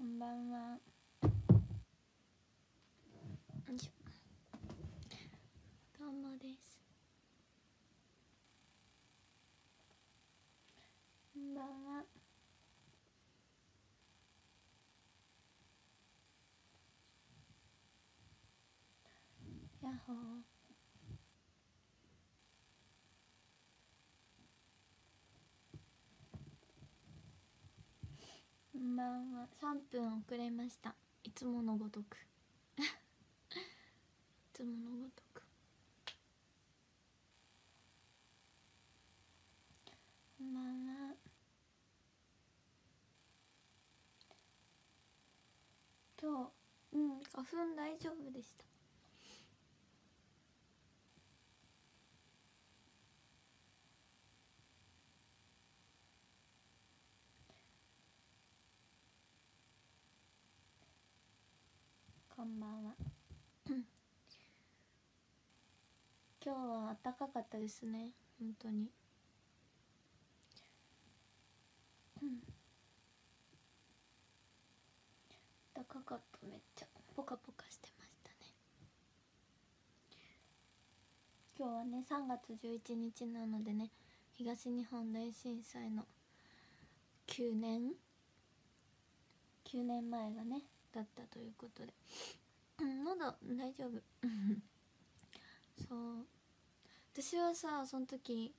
こんばんは。よいしょ。どうもです。こんばんは。やっほー。んばんは。3分遅れました。いつものごとく。いつものごとく。こんばんは。今日うん花粉大丈夫でした。んばんは。今日は暖かかったですね。本当に。う ん暖かかった。めっちゃ。ポカポカしてましたね。今日はね3月11日なのでね東日本大震災の9年。9年前がねだったということで。うんまだ大丈夫。そう。私はさその時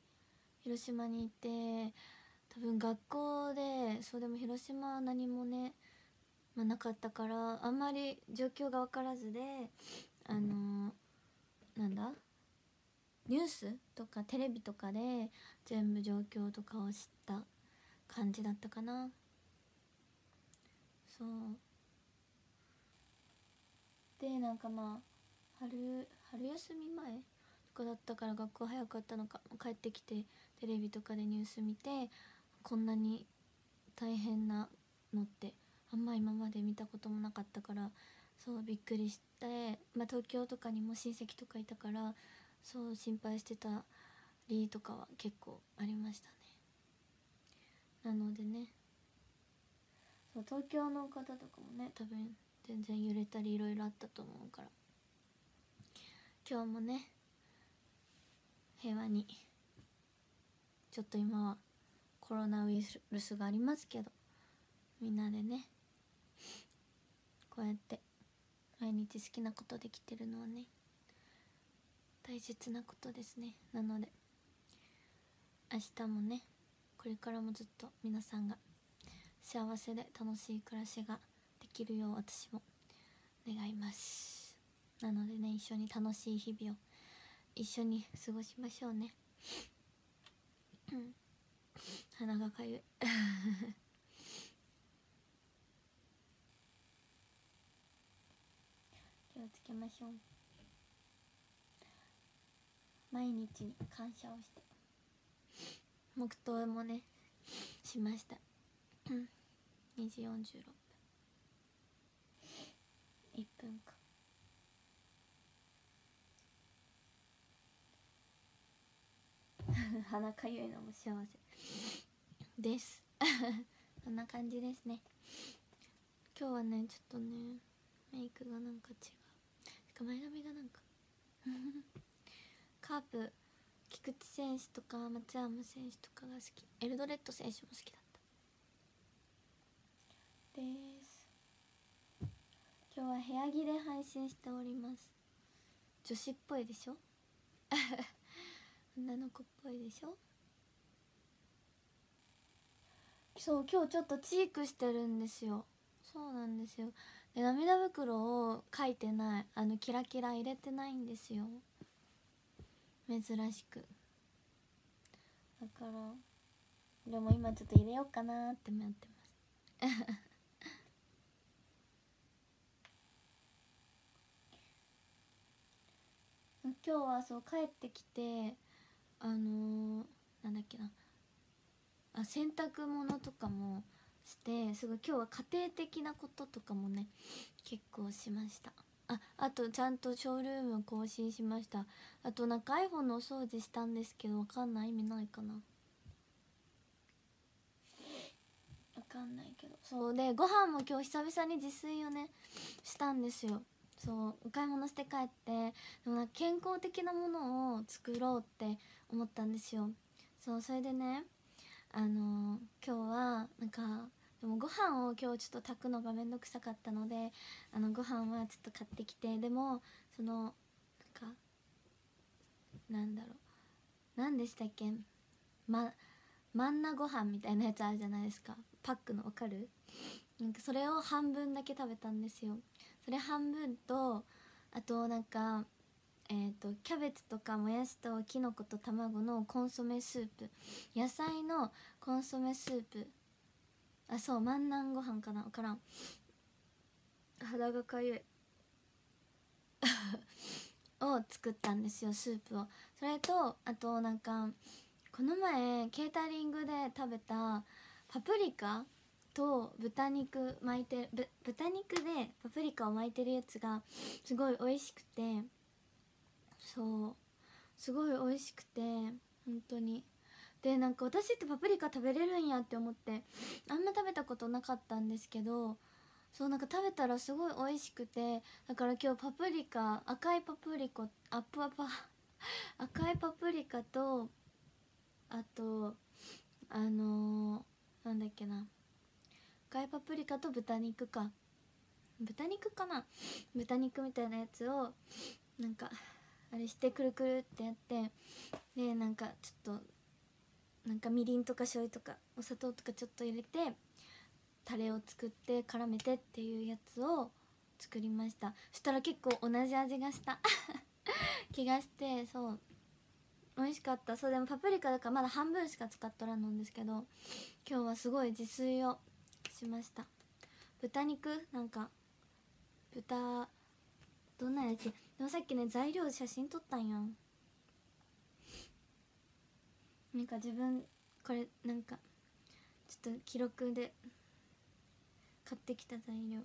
広島にいて多分学校でそうでも広島は何もね、まあ、なかったからあんまり状況が分からずであのなんだ？ニュースとかテレビとかで全部状況とかを知った感じだったかな。そう。でなんかまあ春春休み前とかだったから学校早かったのか帰ってきてテレビとかでニュース見てこんなに大変なのってあんま今まで見たこともなかったからそうびっくりして、まあ、東京とかにも親戚とかいたからそう心配してた理とかは結構ありましたね。なのでねそう東京の方とかもね多分全然揺れたりいろいろあったと思うから。今日もね平和にちょっと今はコロナウイルスがありますけどみんなでねこうやって毎日好きなことできてるのはね大切なことですね。なので明日もねこれからもずっと皆さんが幸せで楽しい暮らしがきるよう私も願います。なのでね一緒に楽しい日々を一緒に過ごしましょうね。鼻がかゆい。気をつけましょう。毎日に感謝をして。黙祷もねしました。2時46分1分か 鼻かゆいのも幸せ。です。こんな感じですね。今日はねちょっとねメイクがなんか違う。しか前髪がなんか。カープ菊池選手とか松山選手とかが好き。エルドレッド選手も好きだった。です今日は部屋着で配信しております。女子っぽいでしょ？女の子っぽいでしょ？そう今日ちょっとチークしてるんですよ。そうなんですよ。で涙袋を書いてないあのキラキラ入れてないんですよ。珍しく。だからでも今ちょっと入れようかなって迷ってます。今日はそう帰ってきてあのー、なんだっけな。あ洗濯物とかもしてすごい今日は家庭的なこととかもね結構しました。ああとちゃんとショールーム更新しました。あとなんか iPhone のお掃除したんですけどわかんない？意味ないかな。わかんないけど。そう。でご飯も今日久々に自炊をねしたんですよ。そうお買い物して帰ってでも健康的なものを作ろうって思ったんですよ。そうそれでねあのー、今日はなんかでもご飯を今日ちょっと炊くのがめんどくさかったのであのご飯はちょっと買ってきてでもそのなんかなんだろう何でしたっけ？まマンナご飯みたいなやつあるじゃないですか。パックのわかる？なんかそれを半分だけ食べたんですよ。それ半分とあとなんかえーと、キャベツとかもやしときのこと卵のコンソメスープ野菜のコンソメスープあそう万南ご飯かな分からん。肌がかゆい。を作ったんですよスープを。それとあとなんかこの前ケータリングで食べたパプリカと豚肉巻いて豚肉でパプリカを巻いてるやつがすごい美味しくてそうすごい美味しくて本当に。でなんか私ってパプリカ食べれるんやって思ってあんま食べたことなかったんですけどそうなんか食べたらすごい美味しくてだから今日パプリカ赤いパプリコアップアップ 赤いパプリカとあとあのー、なんだっけな。赤いパプリカと豚肉か。豚肉かな。豚肉みたいなやつをなんかあれしてくるくるってやってでなんかちょっとなんかみりんとか醤油とかお砂糖とかちょっと入れてタレを作って絡めてっていうやつを作りました。そしたら結構同じ味がした。気がしてそう。美味しかった。そうでもパプリカだからまだ半分しか使っとらんのんですけど今日はすごい自炊をしました。豚肉？なんか豚どんなやつでもさっきね材料写真撮ったんやん。なんか自分これなんかちょっと記録で買ってきた材料。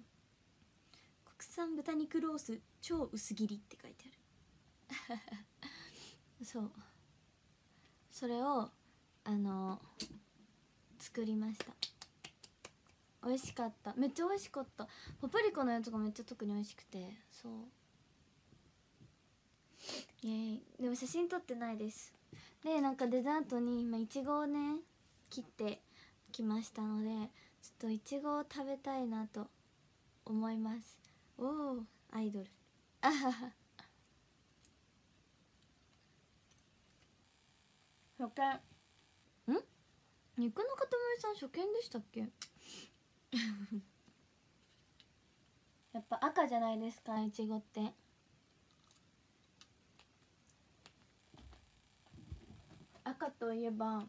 国産豚肉ロース超薄切りって書いてある。そう。それをあの作りました。美味しかった。めっちゃ美味しかった。パプリカのやつがめっちゃ特に美味しくて。そう。イエーイ。でも写真撮ってないです。でなんかデザートに今いちごをね切ってきましたのでちょっといちごを食べたいなと思います。おおアイドル。あはは。初見。ん？肉の塊さん初見でしたっけ？やっぱ赤じゃないですかいちごって。赤といえば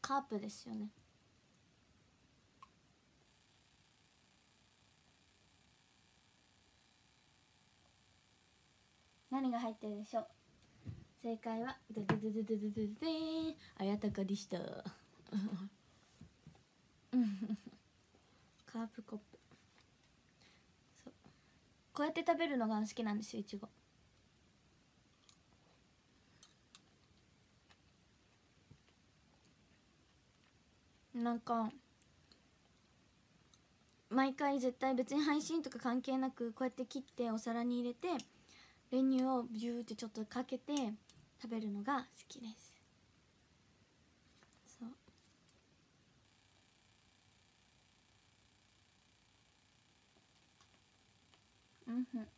カープですよね。何が入ってるでしょう？正解はドドドドドドドドあやたかでした。カープコップ。そう。こうやって食べるのが好きなんですよいちごなんか毎回絶対別に配信とか関係なくこうやって切ってお皿に入れて練乳をビューってちょっとかけて食べるのが好きですそううんふん。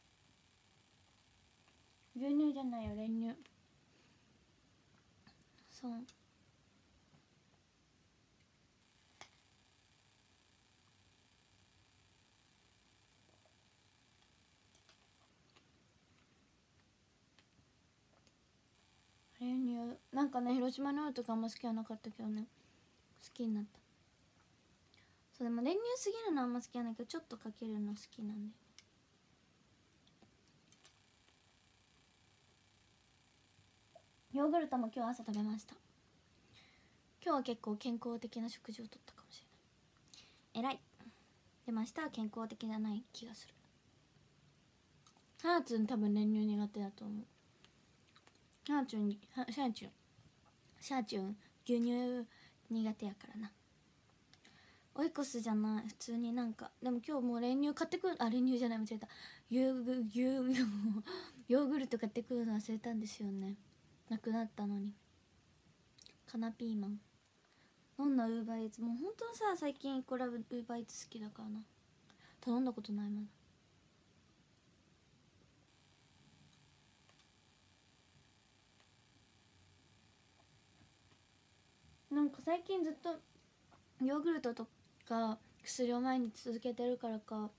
牛乳じゃないよ練乳。そう。練乳。なんかね広島のとかあんま好きはなかったけどね。好きになった。そうでも練乳すぎるのあんま好きやないけどちょっとかけるの好きなんでヨーグルトも今日朝食べました。今日は結構健康的な食事をとったかもしれない。偉い。でも明日は健康的じゃない気がする。ハーツン多分練乳苦手だと思う。シャーチュンシャーチュン。シャーチュン牛乳苦手やからな。オイコスじゃない。普通になんかでも今日もう練乳買ってくるあ練乳じゃない間違えた。ヨーグヨーヨーグルト買ってくるの忘れたんですよね。なくなったのに。カナピーマン。どんなウーバーイーツ。もう本当にさ最近イコラボウーバーイーツ好きだからな。頼んだことないまだ。なんか最近ずっとヨーグルトとか薬を毎日続けてるからか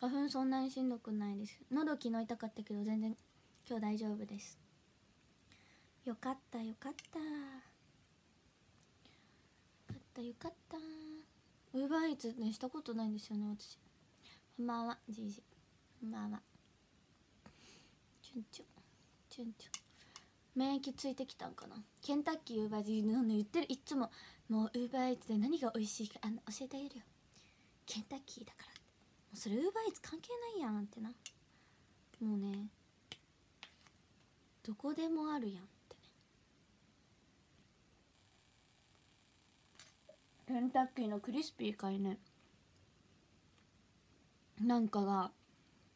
花粉そんなにしんどくないです。喉昨日痛かったけど全然今日大丈夫です。よかったよかった。よかったよかった。ウーバーイーツねしたことないんですよね私。こんばんはじいじこんばんは。チュンチュン。チュンチュン。免疫ついてきたんかな。ケンタッキーウーバーイーツの言ってる。いつももうウーバーイーツで何が美味しいかあの教えてあげるよ。ケンタッキーだからもうそれウーバーイーツ関係ないやんってな。もうねどこでもあるやんってねケンタッキーのクリスピーかいね。なんかが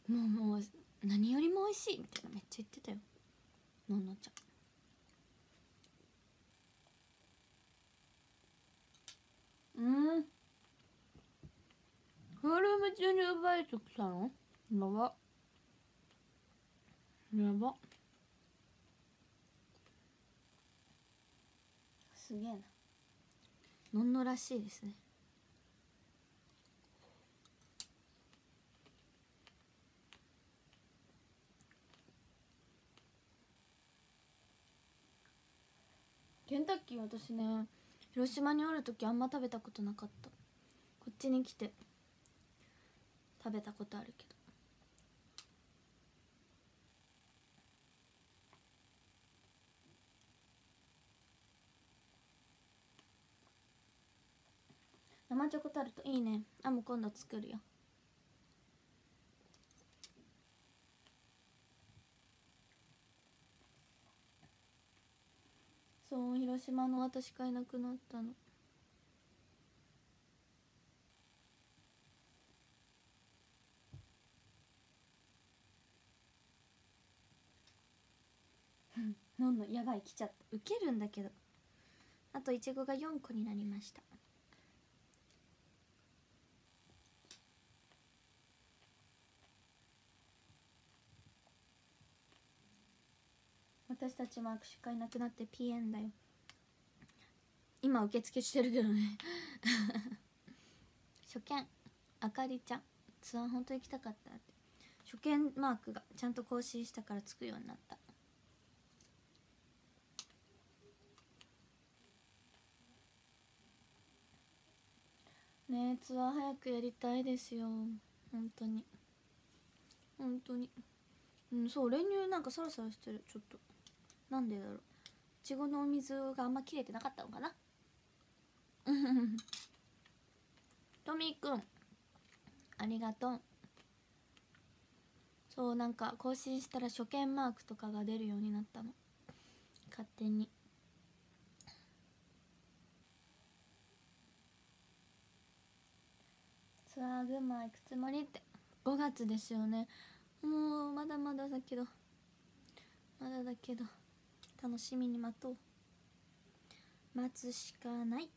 もうもう何よりも美味しいみたいなめっちゃ言ってたよ。のんのちゃん。うん。フォルム中に奪いときたの？やば。やば。すげえな。のんのらしいですね。ケンタッキー私ね広島におる時あんま食べたことなかった。こっちに来て食べたことあるけど。生チョコタルトいいね。あもう今度作るよ。そう広島の私がいなくなったの。のんのやばい来ちゃった。ウケるんだけど。あといちごが4個になりました。私たちも握手会なくなってピエンだよ。今受付してるけどね。初見あかりちゃん。ツアー本当行きたかったって。初見マークがちゃんと更新したからつくようになった。ねえツアー早くやりたいですよ。本当に。本当に。うんそう練乳なんかサラサラしてる。ちょっと。なんでだろう。いちごのお水があんま切れてなかったのかな？トミーくん。ありがとう。そうなんか更新したら初見マークとかが出るようになったの。勝手に。ツアー群馬行くつもりって。5月ですよね。もうまだまだだけど。まだだけど。楽しみに待とう。待つしかない。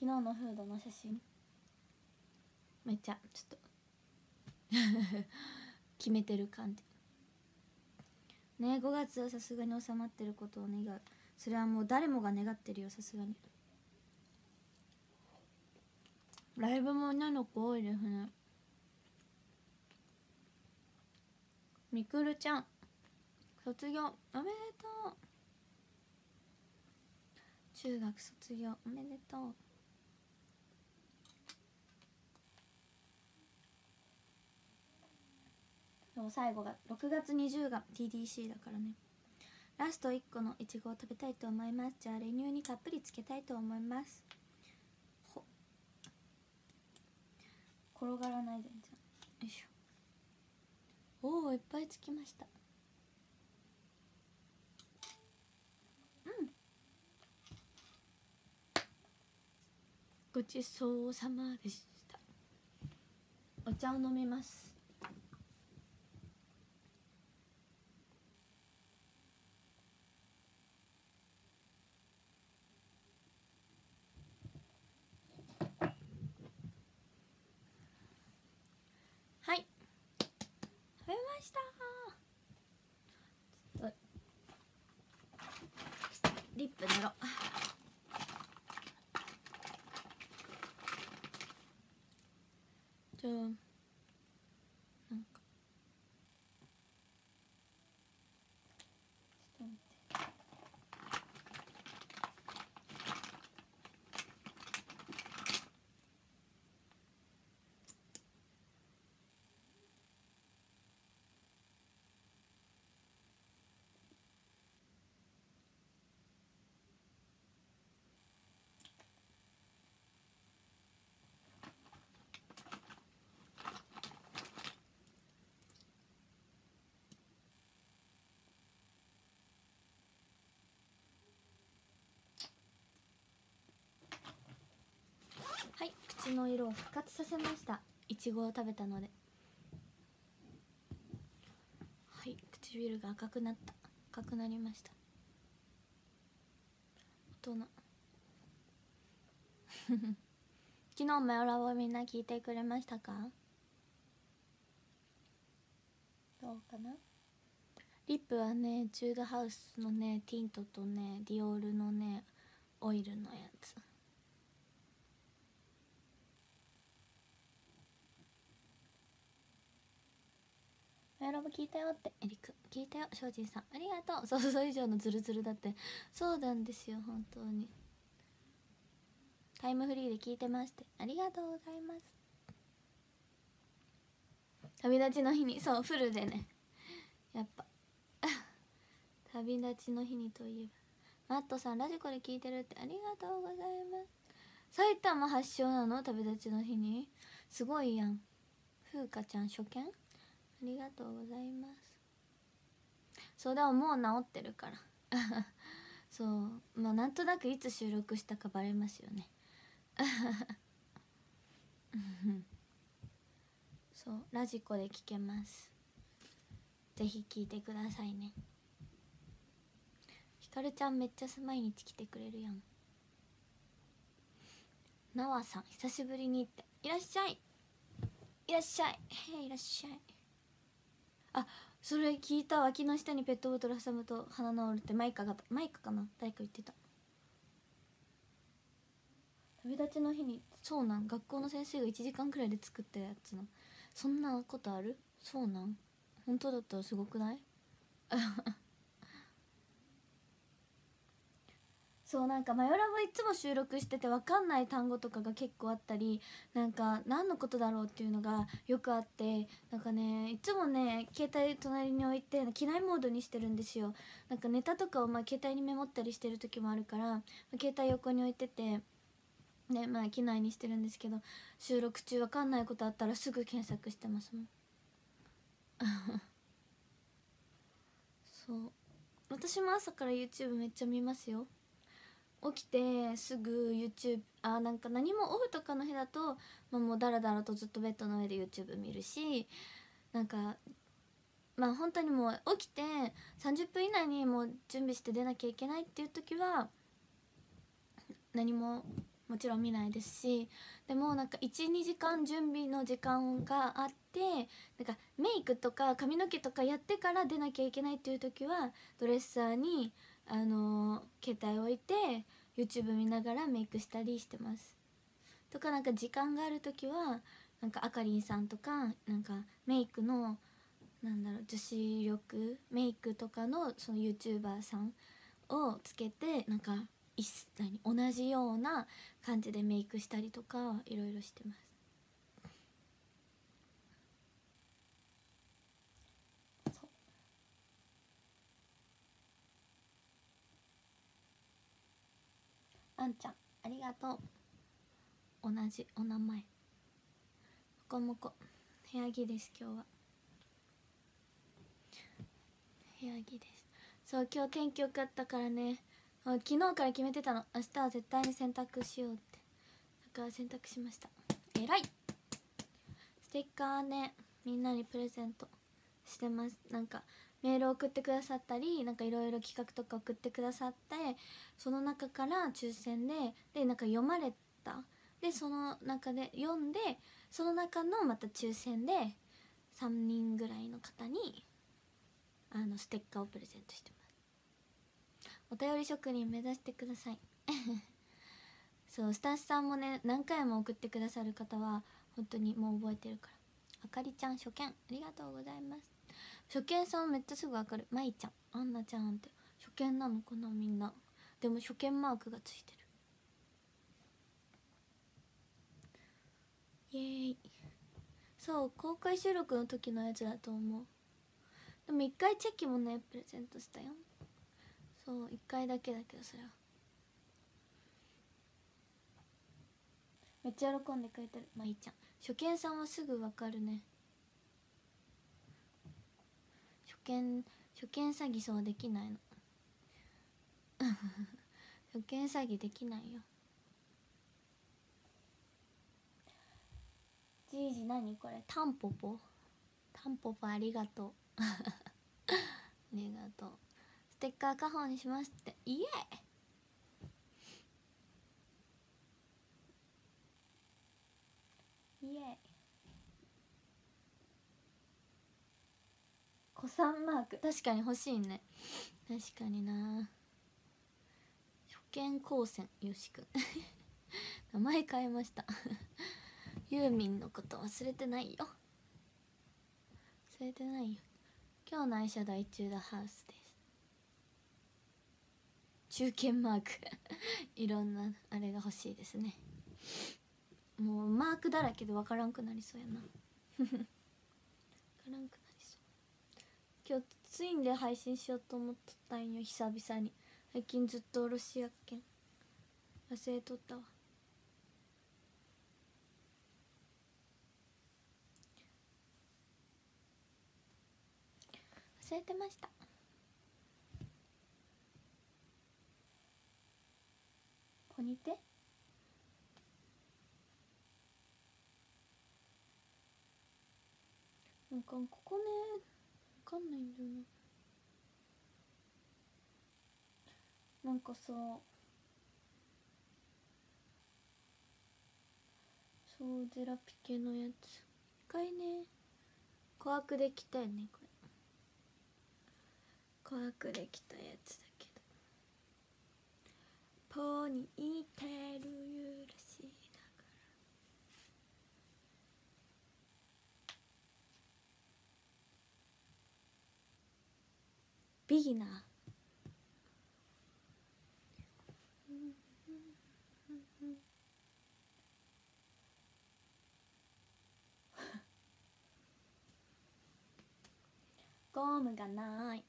昨日のフードの写真。めっちゃちょっと。決めてる感じ。ね5月はさすがに収まってることを願う。それはもう誰もが願ってるよさすがに。ライブも女の子多いですね。みくるちゃん。卒業。おめでとう。中学卒業。おめでとう。そう最後が6月20が TDC だからね。ラスト1個のいちごを食べたいと思います。じゃあ練乳にたっぷりつけたいと思います。転がらないでよいしょ。おおいっぱいつきました。うん。ごちそうさまでした。お茶を飲みますはい食べましたちょっとリップ塗ろう。じゃあなんかちょっと待ってはい口の色を復活させました。いちごを食べたので。はい。唇が赤くなった。赤くなりました。大人。昨日メオラをみんな聞いてくれましたか？どうかな？リップはねチュードハウスのねティントとねディオールのねオイルのやつ。メロブ聞いたよってエリック聞いたよ庄司さん。ありがとう。想像以上のズルズルだって。そうなんですよ本当に。タイムフリーで聞いてまして。ありがとうございます。旅立ちの日にそうフルでね。やっぱ。旅立ちの日にといえば。マットさんラジコで聞いてるってありがとうございます。埼玉発祥なの？旅立ちの日に。すごいやん。風花ちゃん初見？ありがとうございます。そうでもう治ってるから。そう。まあなんとなくいつ収録したかバレますよね。そう。ラジコで聞けます。ぜひ聞いてくださいね。ひかるちゃんめっちゃ毎日来てくれるやん。なわさん久しぶりにって。いらっしゃい。いらっしゃい。へいいらっしゃい。あそれ聞いた脇の下にペットボトル挟むと鼻治るってマイカがマイカかな？誰か言ってた。旅立ちの日にそうなん。学校の先生が1時間くらいで作ったやつのそんなことある？そうなん。本当だったらすごくない？そうなんか「マヨラボ」いつも収録してて分かんない単語とかが結構あったりなんか何のことだろうっていうのがよくあってなんかねいつもね携帯隣に置いて機内モードにしてるんですよ。なんかネタとかをまあ携帯にメモったりしてる時もあるから携帯横に置いててねまあ機内にしてるんですけど収録中分かんないことあったらすぐ検索してますもん。そう。私も朝から YouTube めっちゃ見ますよ。起きてすぐ YouTube あなんか何もオフとかの日だと、まあ、もうダラダラとずっとベッドの上で YouTube 見るしなんかまあ本当にもう起きて30分以内にもう準備して出なきゃいけないっていう時は何ももちろん見ないですしでもなんか12時間準備の時間があってなんかメイクとか髪の毛とかやってから出なきゃいけないっていう時はドレッサーにあの携帯置いて YouTube 見ながらメイクしたりしてます。とかなんか時間がある時はなんかあかりんさんとかなんかメイクのなんだろう女子力メイクとかのその YouTuber さんをつけてなんか同じような感じでメイクしたりとかいろいろしてますそうあんちゃんありがとう。同じお名前。もこもこ部屋着です今日は。部屋着です。そう今日天気良かったからね。昨日から決めてたの。明日は絶対に洗濯しようって。だから洗濯しました。えらい。ステッカーねみんなにプレゼントしてます。なんかメール送ってくださったりなんかいろいろ企画とか送ってくださってその中から抽選ででなんか読まれた。でその中で読んでその中のまた抽選で3人ぐらいの方にあのステッカーをプレゼントしてます。お便り職人目指してください。そうスタッフさんもね何回も送ってくださる方は本当にもう覚えてるから。あかりちゃん初見ありがとうございます。初見さんめっちゃすぐわかる。まいちゃん。あんなちゃんって。初見なのかなみんな。でも初見マークがついてる。イエーイ。そう公開収録の時のやつだと思う。でも一回チェキもねプレゼントしたよ。そう一回だけだけどそれは。めっちゃ喜んでくれてるまいちゃん。初見さんはすぐわかるね。見初見詐欺そうできないの。初見詐欺できないよ。じいじ何これ？タンポポ。タンポポありがとう。ありがとう。ステッカー家宝にしますって。イエイ！イエイ子さんマーク。確かに欲しいね。確かにな。初見高専よしくん 名前変えました。ユーミンのこと忘れてないよ。忘れてないよ。今日のアイシャドウイチュードハウスです。中堅マーク。いろんなあれが欲しいですね。もうマークだらけで分からんくなりそうやな。分からんく今日ツインで配信しようと思っとったんよ久々に。最近ずっとおろしやっけん。忘れとったわ。忘れてました。ポニテなんかここねかんないんだよななんかさそうゼラピケのやつ。一回ね琥珀できたよねこれ。琥珀できたやつだけど。ポニーテールゆらしいビギナー。ゴムがない。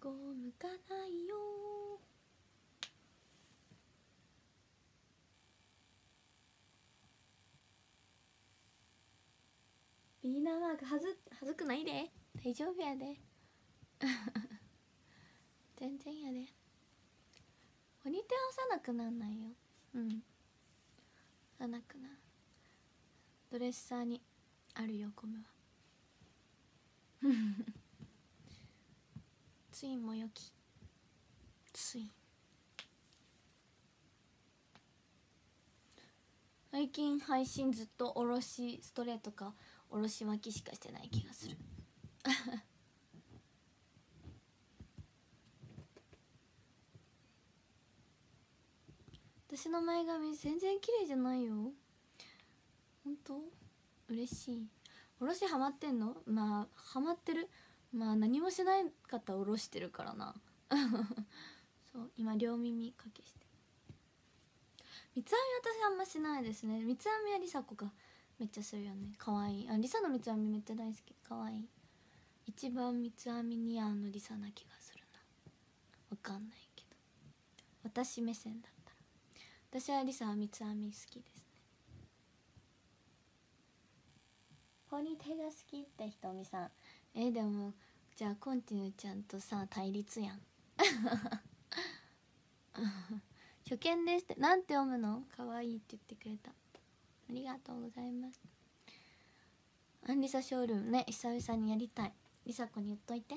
ゴムがないよ。ビーナーマークはずはずくないで。大丈夫やで。全然やで。ポニテ押さなくなんないよ。うん。さなくなドレッサーにあるよゴムは。ツインもよき。ツイン。最近配信ずっとおろしストレートかおろし巻きしかしてない気がする。私の前髪全然綺麗じゃないよ。本当？嬉しい。おろしハマってんの？まあハマってる。まあ何もしないかったらおろしてるからな。そう今両耳かけして。三つ編み私あんましないですね。三つ編みはりさ子がめっちゃするよね。かわい。いあリサの三つ編みめっちゃ大好き。かわい。い一番三つ編み似合うのリサな気がするな。わかんないけど。私目線だったら。私はリサ三つ編み好きですね。ポニテが好きってひとみさん。えでもじゃあコンティニューちゃんとさ対立やん。初見ですって。なんて読むの？可愛いって言ってくれたありがとうございます。アンリサショールームね。久々にやりたい。リサ子に言っといて。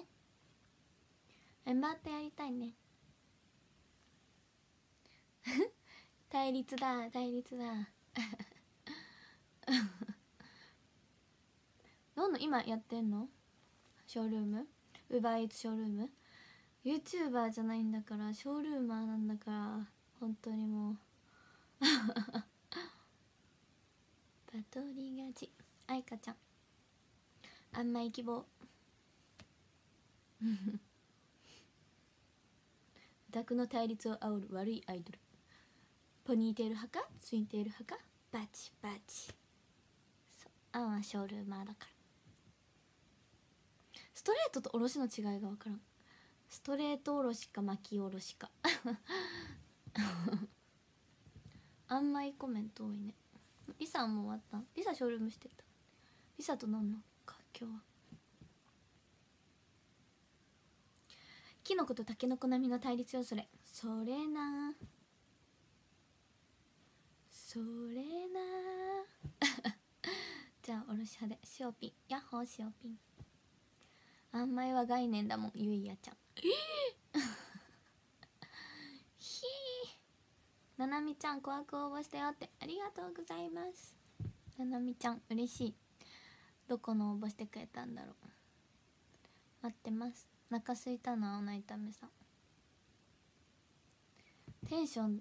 メンバーとやりたいね。対立だ対立だ。どんどん今やってんの？ショールーム？ウーバーイーツショールーム？YouTuber じゃないんだからショールーマーなんだから本当にもう。バトリがちあいかちゃん。あんまい希望。オの対立を煽る悪いアイドル。ポニーテール派か？ツインテール派か？バチバチ。そう。あんはショールーマーだから。ストレートとおろしの違いが分からん。ストレートおろしか巻きおろしか。あんまいコメント多いね。リサも終わった。リサショールームしてた。リサと飲んの？か今日は。キノコとタケノコ並みの対立よそれ。それな。それな。じゃあおろし派で。塩ピン。ヤッホー塩ピン。あんまいは概念だもんゆいやちゃん。ひ ーななみちゃん琥珀応募したよってありがとうございます。ななみちゃん嬉しい。どこの応募してくれたんだろう。待ってます。中すいたの青菜炒めさん。テンション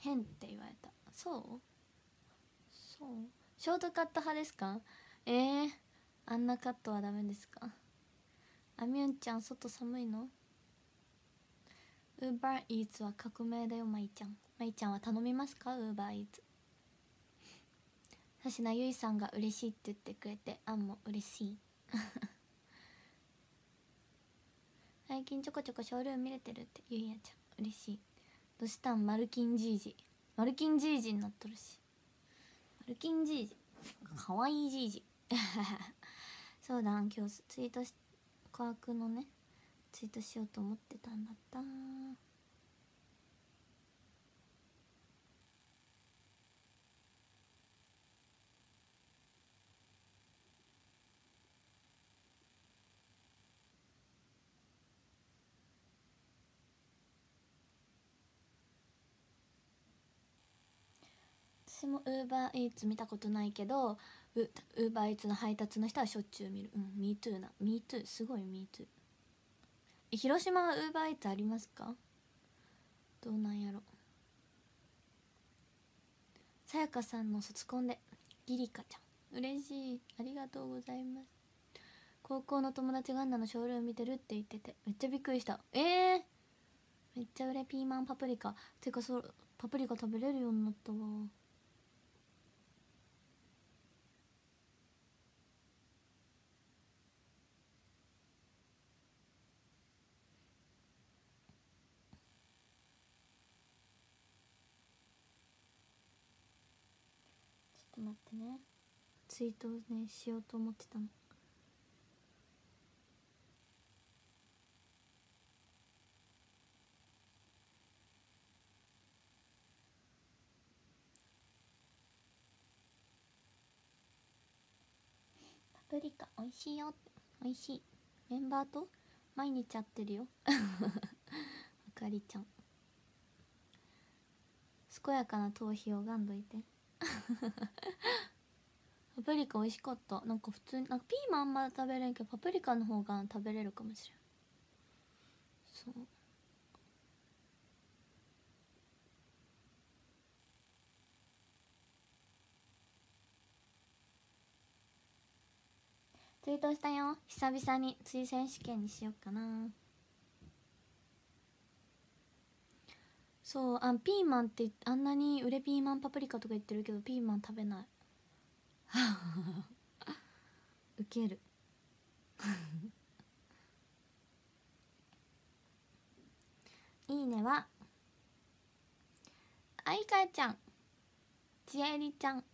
変って言われた。そう？そう？ショートカット派ですか？えー、あんなカットはダメですか？あみゅんちゃん外寒いの？ウーバーイーツは革命だよまいちゃん。まいちゃんは頼みますか？ウーバーイーツ。さしなゆいさんが嬉しいって言ってくれてあんも嬉しい。最近ちょこちょこショールーム見れてるってゆいやちゃん。嬉しい。どしたん？マルキンじいじマルキンじいじになっとるし。マルキンじいじかわいいじいじそうだ今日ツイートし琥珀のねツイートしようと思ってたんだった。私もウーバーイーツ見たことないけどウーバーイーツの配達の人はしょっちゅう見る。うん MeToo な。MeToo すごい MeToo 広島はウーバーイーツありますか？どうなんやろ。さやかさんの卒コンで。ギリカちゃん。嬉しい。ありがとうございます。高校の友達がアンナのショールーム見てるって言っててめっちゃびっくりした。えー、めっちゃ売れピーマンパプリカ。てかそパプリカ食べれるようになったわ待ってねツイートをねしようと思ってたの。パプリカ美味しいよ。美味しい。メンバーと毎日会ってるよ。あかりちゃん。健やかな頭皮を拝んどいて。プリカ美味しかった。なんか普通になんかピーマンあんま食べれんけどパプリカの方が食べれるかもしれん。そう。ツイートしたよ。久々に追選試験にしようかな。そうあピーマンってあんなに売れピーマンパプリカとか言ってるけどピーマン食べない。ウケる。いいねは。あいかちゃん。ちえりちゃん。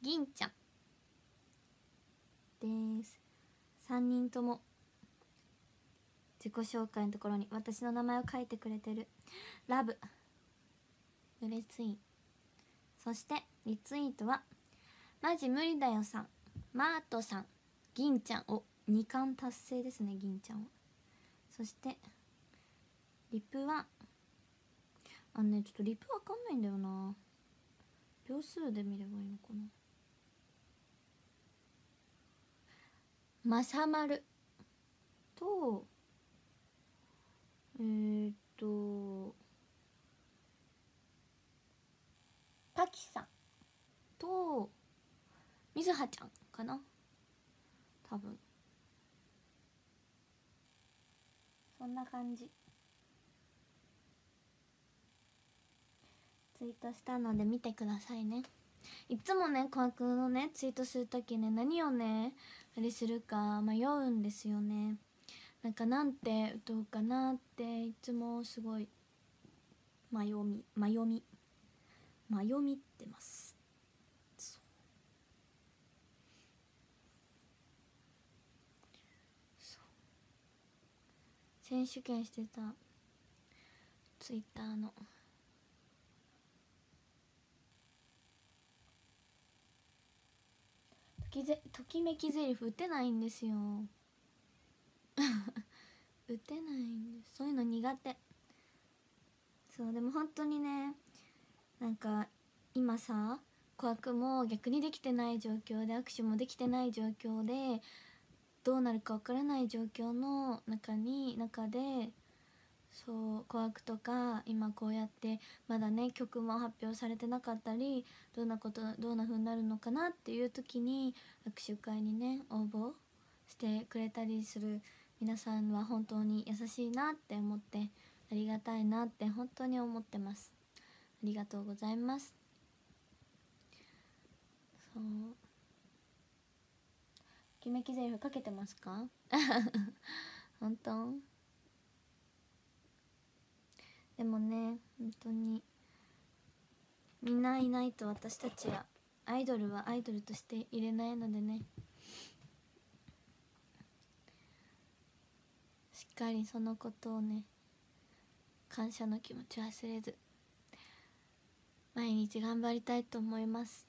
銀ちゃん。です。3人とも。自己紹介のところに。私の名前を書いてくれてる。ラブ。うれツインそしてリツイートは。マジ無理だよさん。マートさん。銀ちゃん。お2冠達成ですね銀ちゃんは。そしてリプはあのねちょっとリプわかんないんだよな。秒数で見ればいいのかな。まさまる。とえー、っとパキさん。とみずはちゃんかな？多分。そんな感じ。ツイートしたので見てくださいね。いつもね琥珀のねツイートする時ね何をねあれするか迷うんですよね。なんかなんて打とうかなっていつもすごい迷み迷み迷みってます。選手権してたツイッターの。ときめきゼリフ打てないんですよ。打てないんです。そういうの苦手。そうでも本当にねなんか今さ琥珀も逆にできてない状況で握手もできてない状況でどうなるかわからない状況の中に中でそう琥珀とか今こうやってまだね曲も発表されてなかったりどんなことどんな風になるのかなっていう時に握手会にね応募してくれたりする皆さんは本当に優しいなって思ってありがたいなって本当に思ってます。ありがとうございます。そう。決めきゼリフかけてますか？本当？でもね本当にみんないないと私たちはアイドルはアイドルとしていれないのでね。しっかりそのことをね感謝の気持ち忘れず毎日頑張りたいと思います。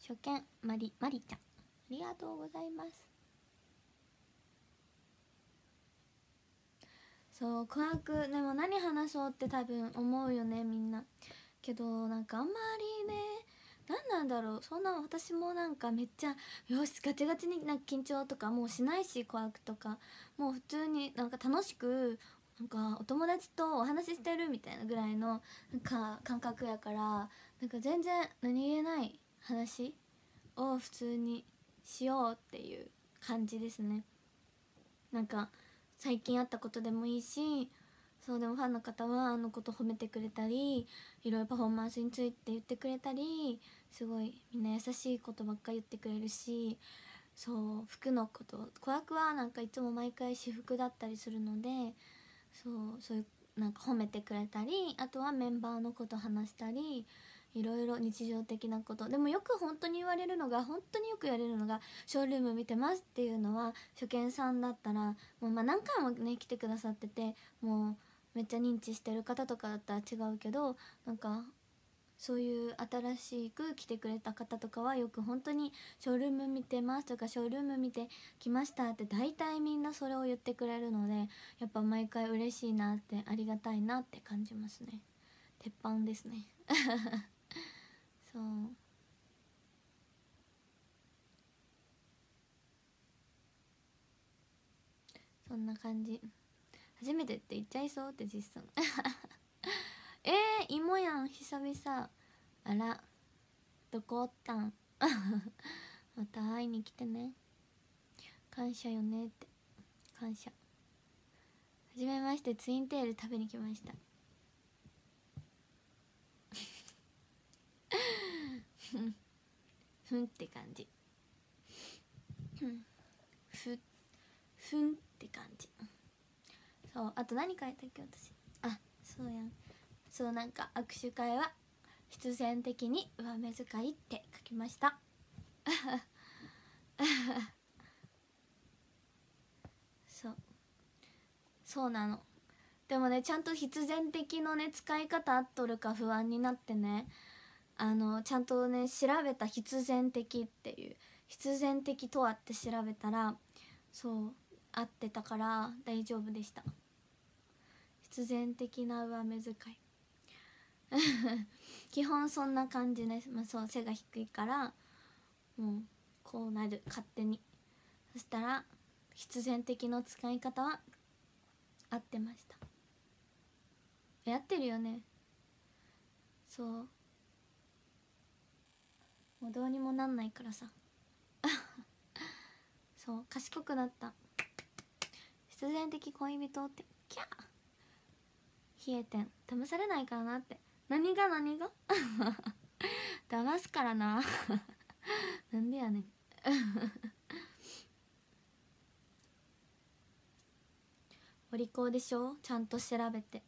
初見マリマリちゃん。りがとうございます。そう琥珀でも何話そうって多分思うよねみんな。けどなんかあんまりね何なんだろう。そんな私もなんかめっちゃよしガチガチになんか緊張とかもうしないし琥珀とか。もう普通になんか楽しくなんかお友達とお話ししてるみたいなぐらいのなんか感覚やからなんか全然何気ない話を普通にしようっていう感じですね。なんか最近あったことでもいいしそうでもファンの方はあのこと褒めてくれたりいろいろパフォーマンスについて言ってくれたりすごいみんな優しいことばっか言ってくれるしそう服のこと子役はなんかいつも毎回私服だったりするのでそうそういうなんか褒めてくれたりあとはメンバーのこと話したりいろいろ日常的なこと。でもよく本当に言われるのが本当によく言われるのが「ショールーム見てます」っていうのは初見さんだったらもうま何回もね来てくださっててもうめっちゃ認知してる方とかだったら違うけどなんかそういう新しく来てくれた方とかはよく本当に「ショールーム見てます」とか「ショールーム見てきました」って大体みんなそれを言ってくれるのでやっぱ毎回嬉しいなってありがたいなって感じますね。鉄板ですね。そう。そんな感じ。初めてって言っちゃいそうって実際 えー、芋やん久々。あら。どこおったん？また会いに来てね。感謝よねって。感謝。はじめましてツインテール食べに来ました。ふん。って感じ。ふん。ふふんって感じ。そうあと何書いたっけ私？あそうやん。そうなんか握手会は必然的に上目遣いって書きました。そう。そうなの。でもねちゃんと必然的のね使い方合っとるか不安になってね。あのちゃんとね調べた必然的っていう必然的とはって調べたらそう合ってたから大丈夫でした。必然的な上目遣い。基本そんな感じです、まあ、そう背が低いからもうこうなる勝手に。そしたら必然的の使い方は合ってました。やってるよね。そう。もうどうにもなんないからさ。そう賢くなった。必然的恋人ってキャー。冷えてん。騙されないからなって。何が何が？騙すからな。なんでやねん。お利口でしょ？ちゃんと調べて。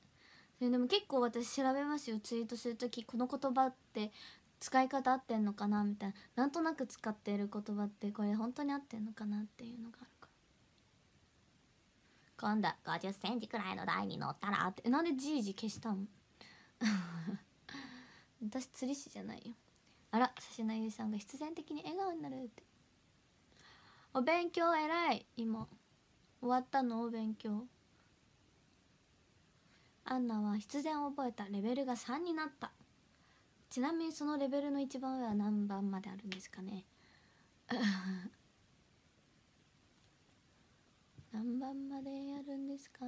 でも結構私調べますよ。ツイートする時この言葉って使い方合ってんのかなみたいな。なんとなく使っている言葉ってこれ本当に合ってんのかなっていうのがあるから。今度5 0センチくらいの台に乗ったらって。なんでじいじ消したの？私釣り師じゃないよ。あら指名ゆさんが必然的に笑顔になるって。お勉強偉い。今。終わったの？お勉強。アンナは必然を覚えた。レベルが3になった。ちなみにそのレベルの一番上は何番まであるんですかね？何番までやるんですか？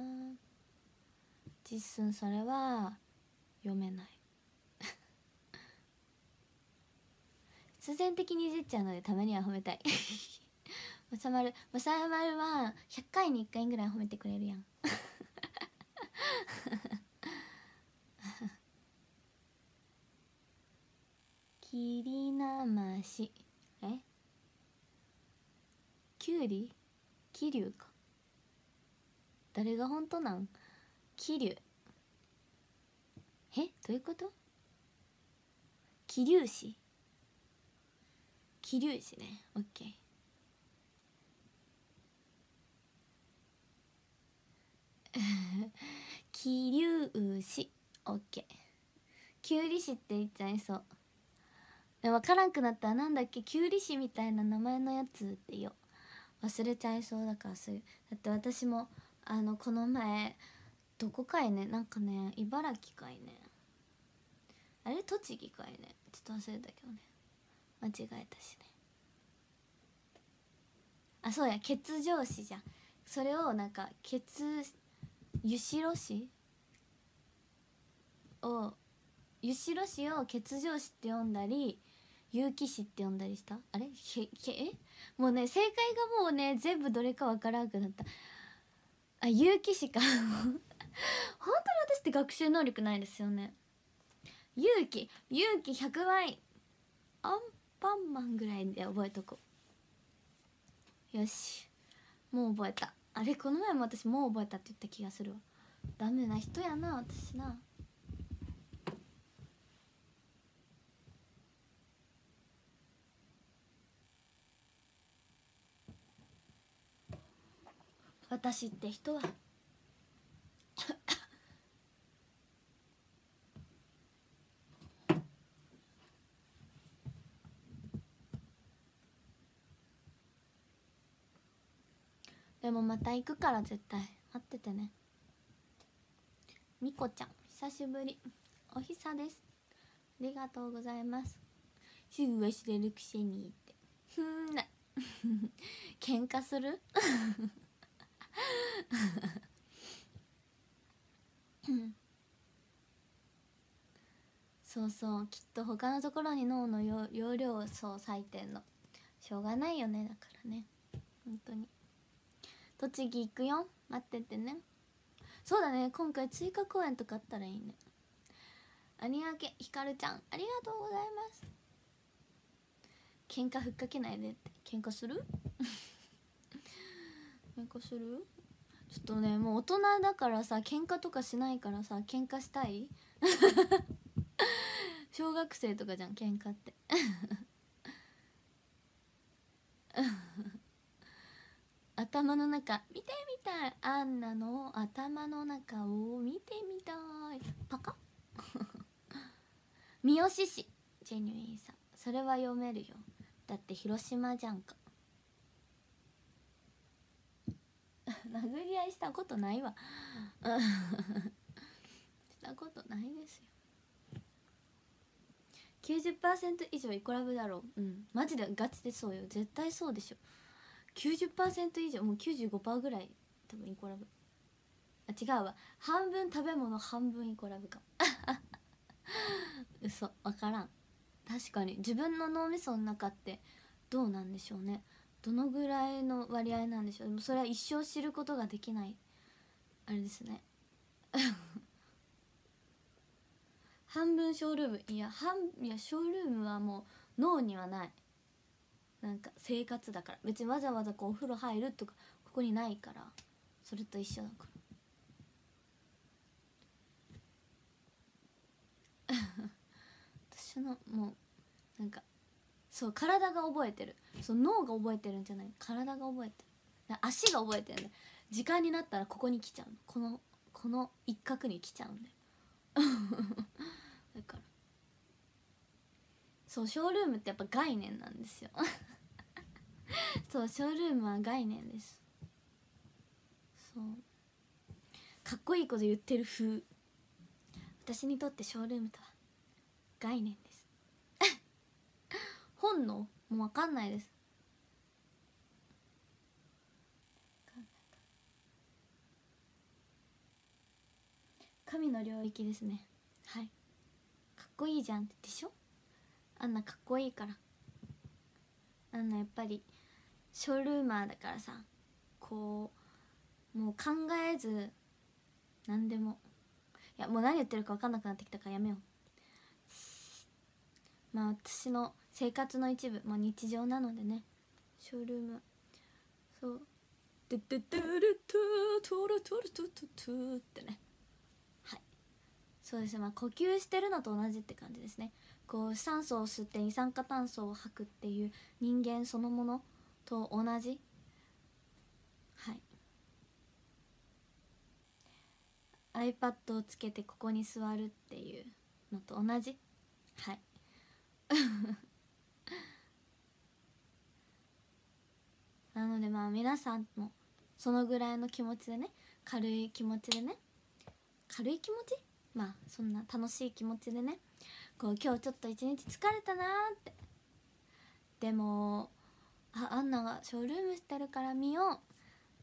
実寸それは読めない。必然的にいじっちゃうのでたまには褒めたい。まさまるまさまるは100回に1回ぐらい褒めてくれるやん。きりなまし。え？きゅうり？桐生か。誰が本当なん？桐生え？どういうこと？桐生市桐生市ね。オッケー。桐生市オッケー。きゅうり市って言っちゃいそう。分からんくなった。らなんだっけ？きゅうり市みたいな名前のやつってよ。忘れちゃいそうだからそういうだって私もあのこの前どこかいねなんかね茨城かいね。あれ？栃木かいね。ちょっと忘れたけどね。間違えたしね。あそうや。欠場市じゃん。それをなんか欠ゆしろ市？をゆしろ市を欠場市って読んだり結城市って呼んだりした？あれ？へへえ？もうね正解がもうね全部どれかわからなくなった。あ結城市か。本当に私って学習能力ないですよね。勇気。勇気100倍。アンパンマンぐらいで覚えとこ。うよし。もう覚えた。あれ？この前も私もう覚えたって言った気がするわ。ダメな人やな私な。私って人は。でもまた行くから絶対。待っててね。みこちゃん久しぶり。おひさです。ありがとうございます。すぐ忘れるくせにって。ふんな 喧嘩する？そうそうきっと他のところに脳の容量をそう割いてんの。しょうがないよねだからね。本当に。栃木行くよ？待っててね。そうだね。今回追加公演とかあったらいいね。有明ひかるちゃん。ありがとうございます。喧嘩ふっかけないでって。喧嘩する？喧嘩する？ちょっとねもう大人だからさ喧嘩とかしないからさ喧嘩したい？小学生とかじゃん喧嘩って。頭の中見てみたいアンナの頭の中を見てみたい。パカ 三好市ジェニュインさん。それは読めるよ。だって広島じゃんか。殴り合いしたことないわ。したことないですよ。90%以上イコラブだろう。うん。マジでガチでそうよ。絶対そうでしょ。90%以上もう95%ぐらい多分イコラブあ違うわ。半分食べ物半分イコラブか。嘘。分からん。確かに。自分の脳みその中ってどうなんでしょうね。どのぐらいの割合なんでしょう？でもそれは一生知ることができない。あれですね。半分ショールーム。いや半いやショールームはもう脳にはない。なんか生活だから。別にわざわざこうお風呂入るとかここにないから。それと一緒だから。私のもうなんかそう体が覚えてる。そう脳が覚えてるんじゃない。体が覚えてる。足が覚えてるね時間になったらここに来ちゃうこのこの一角に来ちゃうんだよ。だから。そうショールームってやっぱ概念なんですよ。そうショールームは概念です。そう。かっこいいこと言ってる風。私にとってショールームとは概念。本能もう分かんないです。神の領域ですね。はい。かっこいいじゃんでしょ？あんなかっこいいから。あんなやっぱりショールーマーだからさこうもう考えず何でも。いやもう何言ってるか分かんなくなってきたからやめよう。まあ私の生活の一部。もう日常なのでね。ショールーム。そう「ドゥドゥドゥルトゥトゥルトゥルトゥトゥトゥ」ってね。はい。そうですね。まあ呼吸してるのと同じって感じですね。こう酸素を吸って二酸化炭素を吐くっていう人間そのものと同じ。はい。iPad をつけてここに座るっていうのと同じ。はい。なのでまあ皆さんもそのぐらいの気持ちでね軽い気持ちでね軽い気持ち？まあそんな楽しい気持ちでねこう今日ちょっと一日疲れたなーって。でもあアンナがショールームしてるから見よ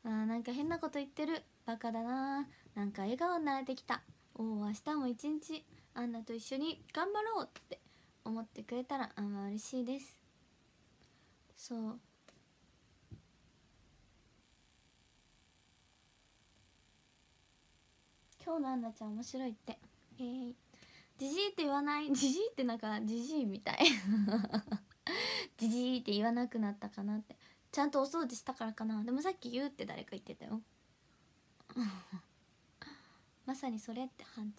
う。あなんか変なこと言ってる。バカだななんか笑顔になれてきた。おお明日も一日アンナと一緒に頑張ろうって思ってくれたらあんま嬉しいです。そう。今日のアンナちゃん面白いって。へえー、ジジイって言わない？ジジイってなんかジジイみたい。ジジイって言わなくなったかなって。ちゃんとお掃除したからかな。でもさっき言うって誰か言ってたよ。まさにそれって班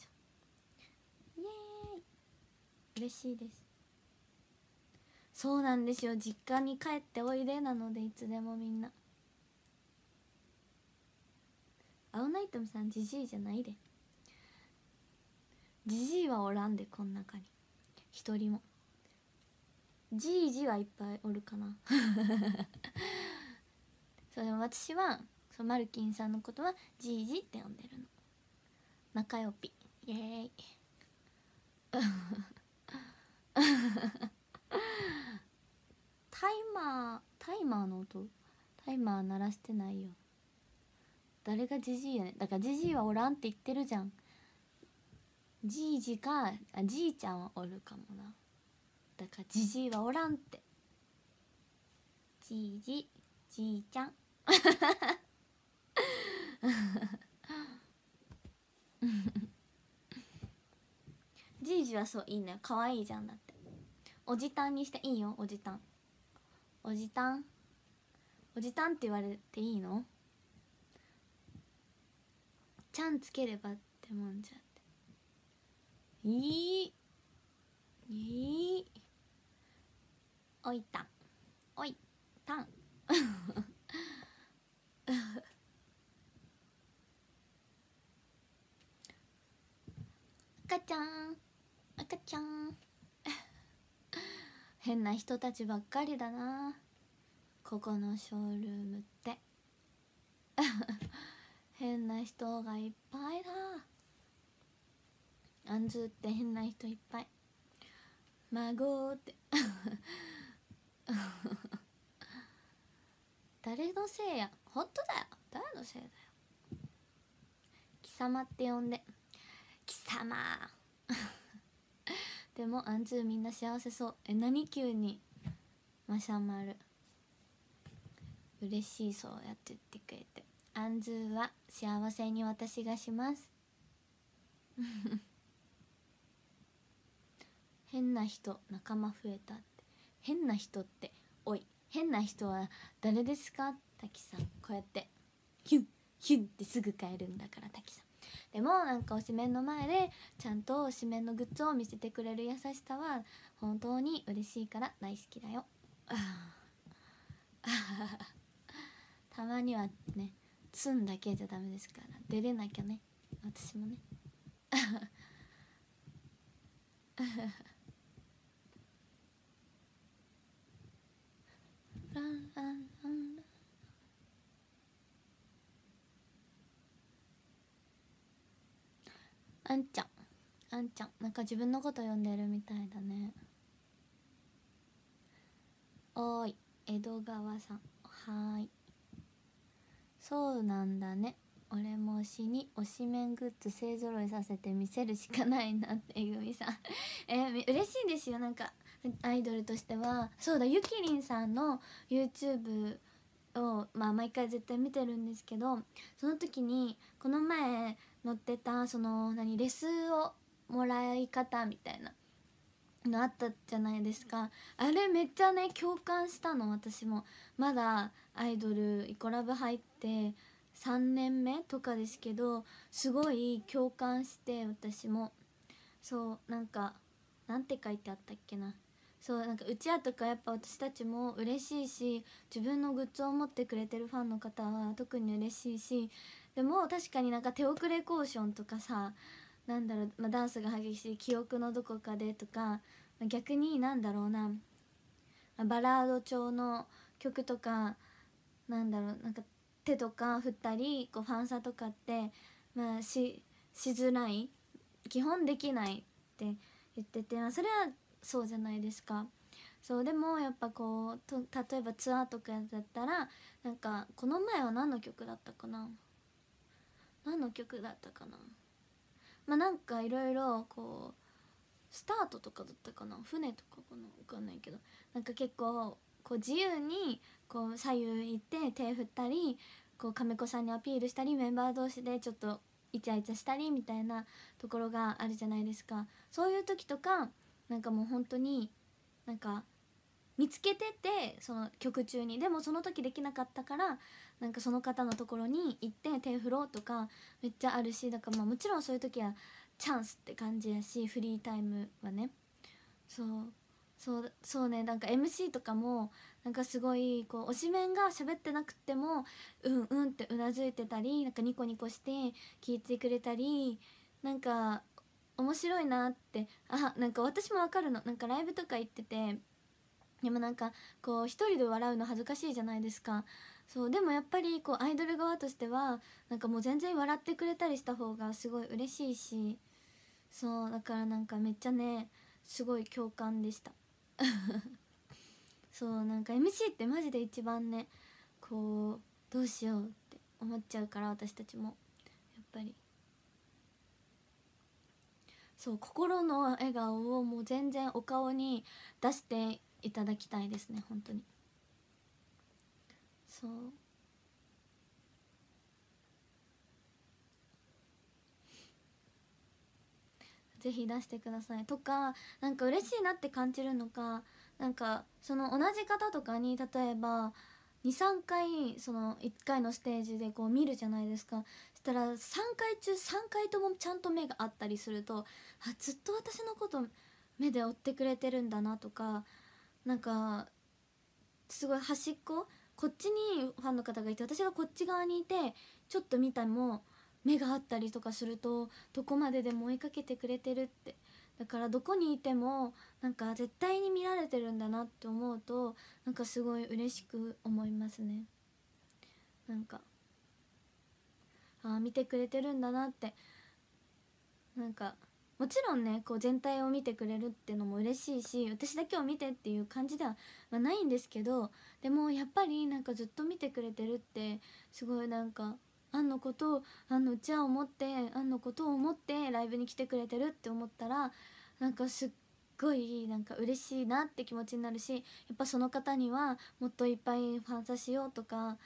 長。イエーイ。嬉しいです。そうなんですよ。実家に帰っておいでなのでいつでもみんな。青ナイトムさんジジイじゃないで。ジジイはおらんでこん中に。一人も。じいじはいっぱいおるかな。そうでも私はそうマルキンさんのことはじいじって呼んでるの。仲良ぴ。イエーイ。タイマータイマーの音？タイマー鳴らしてないよ。誰がジジイやねだからジジイはおらんって言ってるじゃん。じいじかあじいちゃんはおるかもな。だからじじいはおらんって。じいじじいちゃん。じいじはそういいんだよ可愛いじゃんだって。おじたんにしていいよおじたん。おじたん。おじたんって言われていいの？ちゃんつければってもんじゃって。いい。いいおいたん。おいたん。赤ちゃん。赤ちゃん。変な人たちばっかりだな。ここのショールームって。変な人がいっぱいだ。あんずって変な人いっぱい。孫って。誰のせいや？本当だよ。誰のせいだよ。貴様って呼んで。貴様。でもあんずみんな幸せそう。え何急に？マシャマル。嬉しいそうやって言ってくれて。あんずは幸せに私がします。変な人仲間増えたって。変な人っておい変な人は誰ですか？滝さん。こうやってヒュンヒュンってすぐ帰るんだから滝さん。でもなんか推しメンの前でちゃんと推しメンのグッズを見せてくれる優しさは本当に嬉しいから大好きだよ。たまにはねツンだけじゃダメですから。出れなきゃね。私もね。ランランラン。あんちゃん。あんちゃん。なんか自分のこと呼んでるみたいだね。おーい。江戸川さん。はーい。そうなんだね。俺も推しに推しメングッズ勢ぞろいさせて見せるしかないなってえぐみさ。ん えー、嬉しいですよ。なんかアイドルとしては。そうだゆきりんさんの YouTube を、まあ、毎回絶対見てるんですけどその時にこの前載ってたその何レスをもらい方みたいな。のあったじゃないですか。あれめっちゃね共感したの私も。まだアイドルイコラブ入って3年目とかですけどすごい共感して私も。そうなんかなんて書いてあったっけな。そうなんかうちわとかやっぱ私たちも嬉しいし自分のグッズを持ってくれてるファンの方は特に嬉しいしでも確かになんか手遅れコーションとかさなんだろう、まあ、ダンスが激しい記憶のどこかでとかま逆になんだろうなバラード調の曲とかなんだろうなんか手とか振ったりこうファンサとかってまあししづらい基本できないって言ってて、まあ、それはそうじゃないですか。そうでもやっぱこうと例えばツアーとかだったらなんかこの前は何の曲だったかな？何の曲だったかな？まあなんかいろいろこうスタートとかだったかな？船とかかな？分かんないけど。なんか結構こう自由にこう左右行って手振ったりこう亀子さんにアピールしたりメンバー同士でちょっとイチャイチャしたりみたいなところがあるじゃないですか。そういう時とかなんかもう本当になんか見つけててその曲中に。でもその時できなかったからなんかその方のところに行って手振ろうとかめっちゃあるしだからまあもちろんそういう時はチャンスって感じやしフリータイムはね。そう。そうそうね。なんか MC とかもなんかすごいこう推しメンが喋ってなくてもうんうんってうなずいてたりなんかニコニコして聞いてくれたりなんか面白いなってあなんか私もわかるの。なんかライブとか行っててでもなんかこう一人で笑うの恥ずかしいじゃないですか。そうでもやっぱりこうアイドル側としてはなんかもう全然笑ってくれたりした方がすごい嬉しいしそうだからなんかめっちゃねすごい共感でした。そうなんか MC ってマジで一番ねこうどうしようって思っちゃうから私たちも。やっぱり。そう心の笑顔をもう全然お顔に出していただきたいですね本当に。そう。ぜひ出してください。とかなんか嬉しいなって感じるのかなんかその同じ方とかに例えば23回その1回のステージでこう見るじゃないですか。そしたら3回中3回ともちゃんと目があったりするとあずっと私のこと目で追ってくれてるんだなとかなんかすごい端っここっちにファンの方がいて私がこっち側にいてちょっと見たも目があったりとかするとどこまででも追いかけてくれてるって。だからどこにいてもなんか絶対に見られてるんだなって思うとなんかすごい嬉しく思いますね。なんかああ見てくれてるんだなって。なんかもちろんねこう全体を見てくれるってのも嬉しいし私だけを見てっていう感じでは、ないんですけどでもやっぱりなんかずっと見てくれてるってすごいなんかあんのことをあんのうちわを持ってあんのことを思ってライブに来てくれてるって思ったらなんかすっごいなんか嬉しいなって気持ちになるしやっぱその方にはもっといっぱいファンさしようとか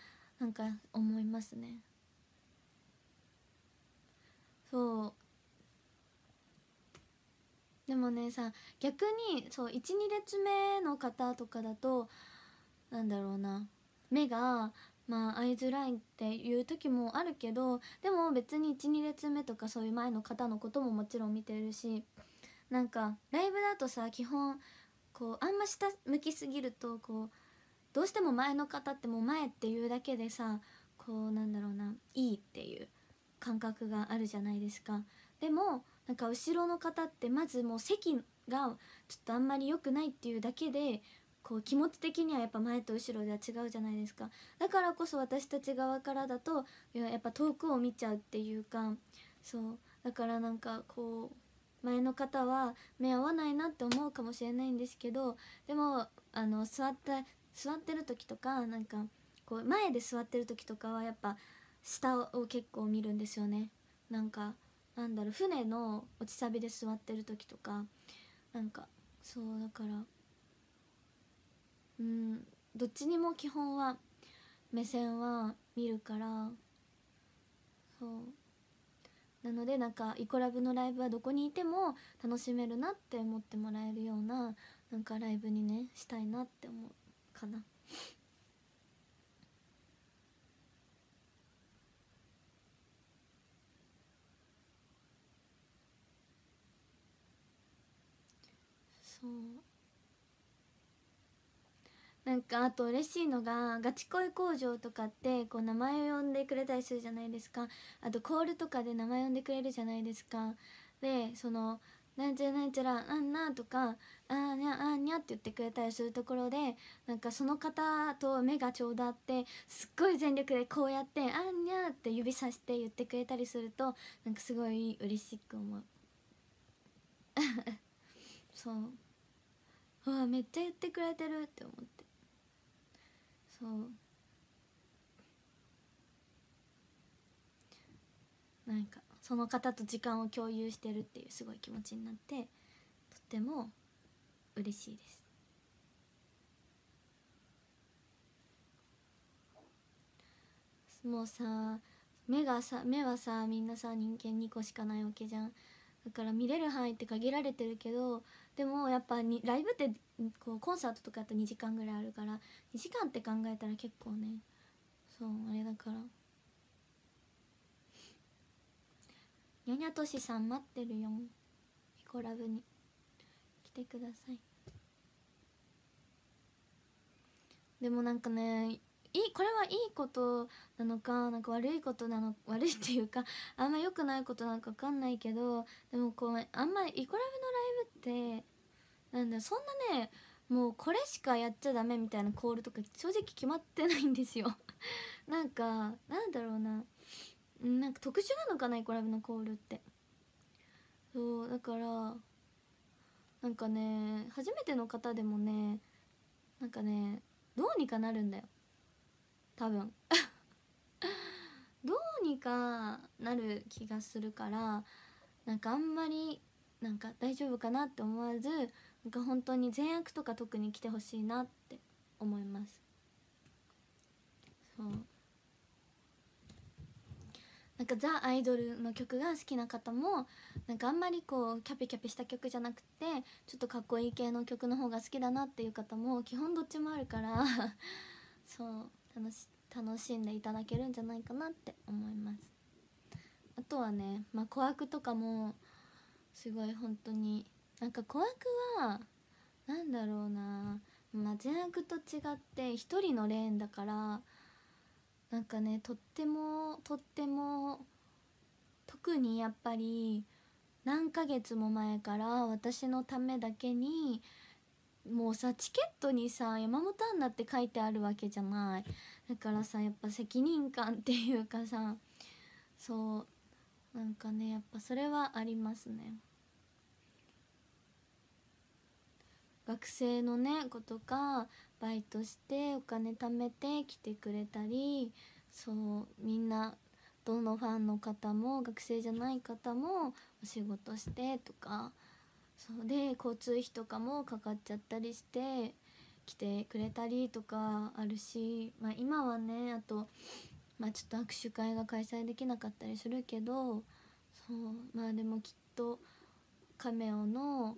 なんか思いますね。そう。でもねさ逆にそう12列目の方とかだとなんだろうな目がまあ会いづらいっていう時もあるけどでも別に12列目とかそういう前の方のことももちろん見てるしなんかライブだとさ基本こうあんま下向きすぎるとこうどうしても前の方ってもう前っていうだけでさこうなんだろうないいっていう感覚があるじゃないですか。でもなんか後ろの方ってまずもう席がちょっとあんまり良くないっていうだけでこう気持ち的にはやっぱ前と後ろでは違うじゃないですか。だからこそ私たち側からだとやっぱ遠くを見ちゃうっていうかそう。だからなんかこう前の方は目合わないなって思うかもしれないんですけどでもあの座った座ってる時とかなんかこう前で座ってる時とかはやっぱ下を結構見るんですよね。なんかなんだろう船の落ちサビで座ってる時とかなんかそうだからうんどっちにも基本は目線は見るからそうなのでなんかイコラブのライブはどこにいても楽しめるなって思ってもらえるようななんかライブにねしたいなって思うかな。そう。なんかあと嬉しいのがガチ恋工場とかってこう名前を呼んでくれたりするじゃないですか。あとコールとかで名前呼んでくれるじゃないですか。でその「なんちゃらなんちゃらあんな」とか「あーにゃあーにゃ」って言ってくれたりするところでなんかその方と目がちょうどあってすっごい全力でこうやって「あんにゃ」って指さして言ってくれたりするとなんかすごい嬉しく思う。そう。わあめっちゃ言ってくれてるって思って。そう。なんかその方と時間を共有してるっていうすごい気持ちになってとっても嬉しいです。もうさ目がさ目はさみんなさ人間2個しかないわけじゃん。だから見れる範囲って限られてるけどでもやっぱにライブってこうコンサートとかだと2時間ぐらいあるから2時間って考えたら結構ねそうあれだから。にゃにゃとしさん待ってるよ。ヒコラブに。来てください。でもなんかねいこれはいいことなのかなんか悪いことなの悪いっていうかあんま良くないことなんか分かんないけどでもこうあんまりイコラブのライブってなんだそんなねもうこれしかやっちゃダメみたいなコールとか正直決まってないんですよ。なんかなんだろうななんか特殊なのかなイコラブのコールって。そうだからなんかね初めての方でもねなんかねどうにかなるんだよ。多分。どうにかなる気がするからなんかあんまりなんか大丈夫かなって思わずなんか本当に善悪とか特に来てほしいなって思います。そう。なんかザ・アイドルの曲が好きな方もなんかあんまりこうキャピキャピした曲じゃなくてちょっとかっこいい系の曲の方が好きだなっていう方も基本どっちもあるから。そう。楽し楽しんでいただけるんじゃないかなって思います。あとはねまあ琥珀とかもすごい本当になんか琥珀はなんだろうなまあ善悪と違って一人のレーンだからなんかねとってもとっても特にやっぱり何ヶ月も前から私のためだけにもうさチケットにさ山本アンナって書いてあるわけじゃない。だからさやっぱ責任感っていうかさそうなんかねやっぱそれはありますね。学生のね子とかバイトしてお金貯めて来てくれたりそうみんなどのファンの方も学生じゃない方もお仕事してとかそうで交通費とかもかかっちゃったりして来てくれたりとかあるし、まあ、今はねあと、まあ、ちょっと握手会が開催できなかったりするけどそうまあでもきっとカメオの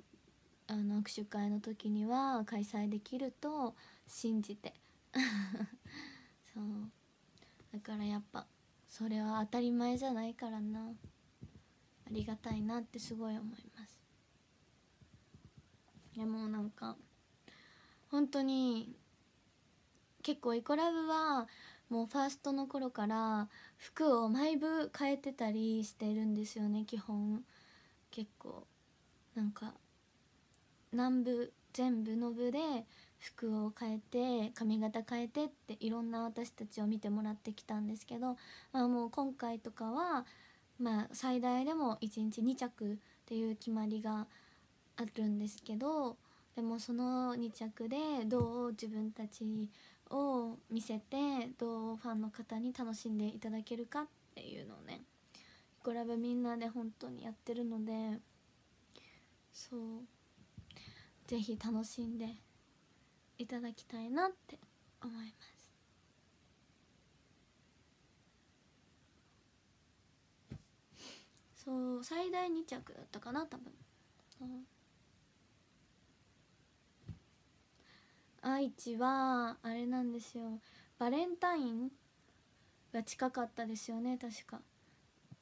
あの握手会の時には開催できると信じて。そう。だからやっぱそれは当たり前じゃないからな。ありがたいなってすごい思います。でもうなんか本当に結構イコラブはもうファーストの頃から服を毎部変えてたりしてるんですよね基本。結構なんか南部全部の部で服を変えて髪型変えてっていろんな私たちを見てもらってきたんですけど、まあ、もう今回とかは、まあ、最大でも1日2着っていう決まりがあるんですけどでもその2着でどう自分たちを見せてどうファンの方に楽しんでいただけるかっていうのをねイコラブみんなで本当にやってるのでそう是非楽しんでいただきたいなって思います。そう最大2着だったかな多分、愛知はあれなんですよ。バレンタインが近かったですよね確か。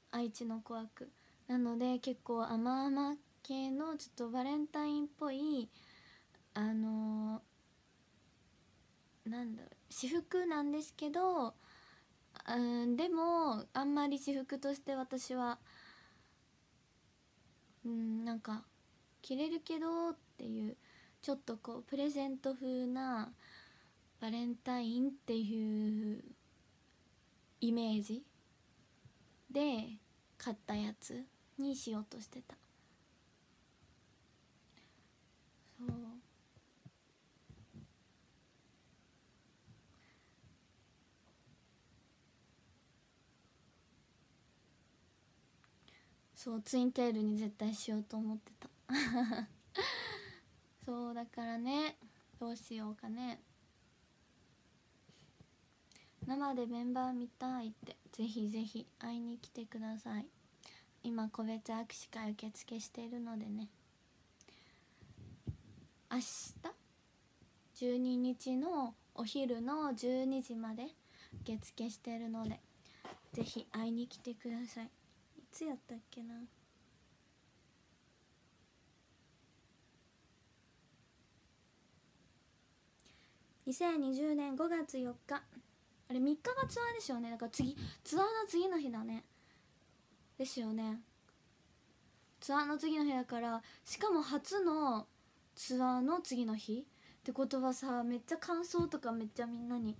愛知の琥珀なので結構甘々系のちょっとバレンタインっぽいあのー、なんだろう私服なんですけどうんでもあんまり私服として私はうんなんか着れるけどっていうちょっとこうプレゼント風なバレンタインっていうイメージで買ったやつにしようとしてた。そう。そうツインテールに絶対しようと思ってた。そうだからねどうしようかね。生でメンバー見たいって。ぜひぜひ会いに来てください。今個別握手会受付しているのでね。明日？12日のお昼の12時まで受付してるのでぜひ会いに来てください。いつやったっけな？2020年5月4日あれ3日がツアーでしょうね。だから次ツアーの次の日だね。ですよね。ツアーの次の日だからしかも初のツアーの次の日。ってことはさめっちゃ感想とかめっちゃみんなに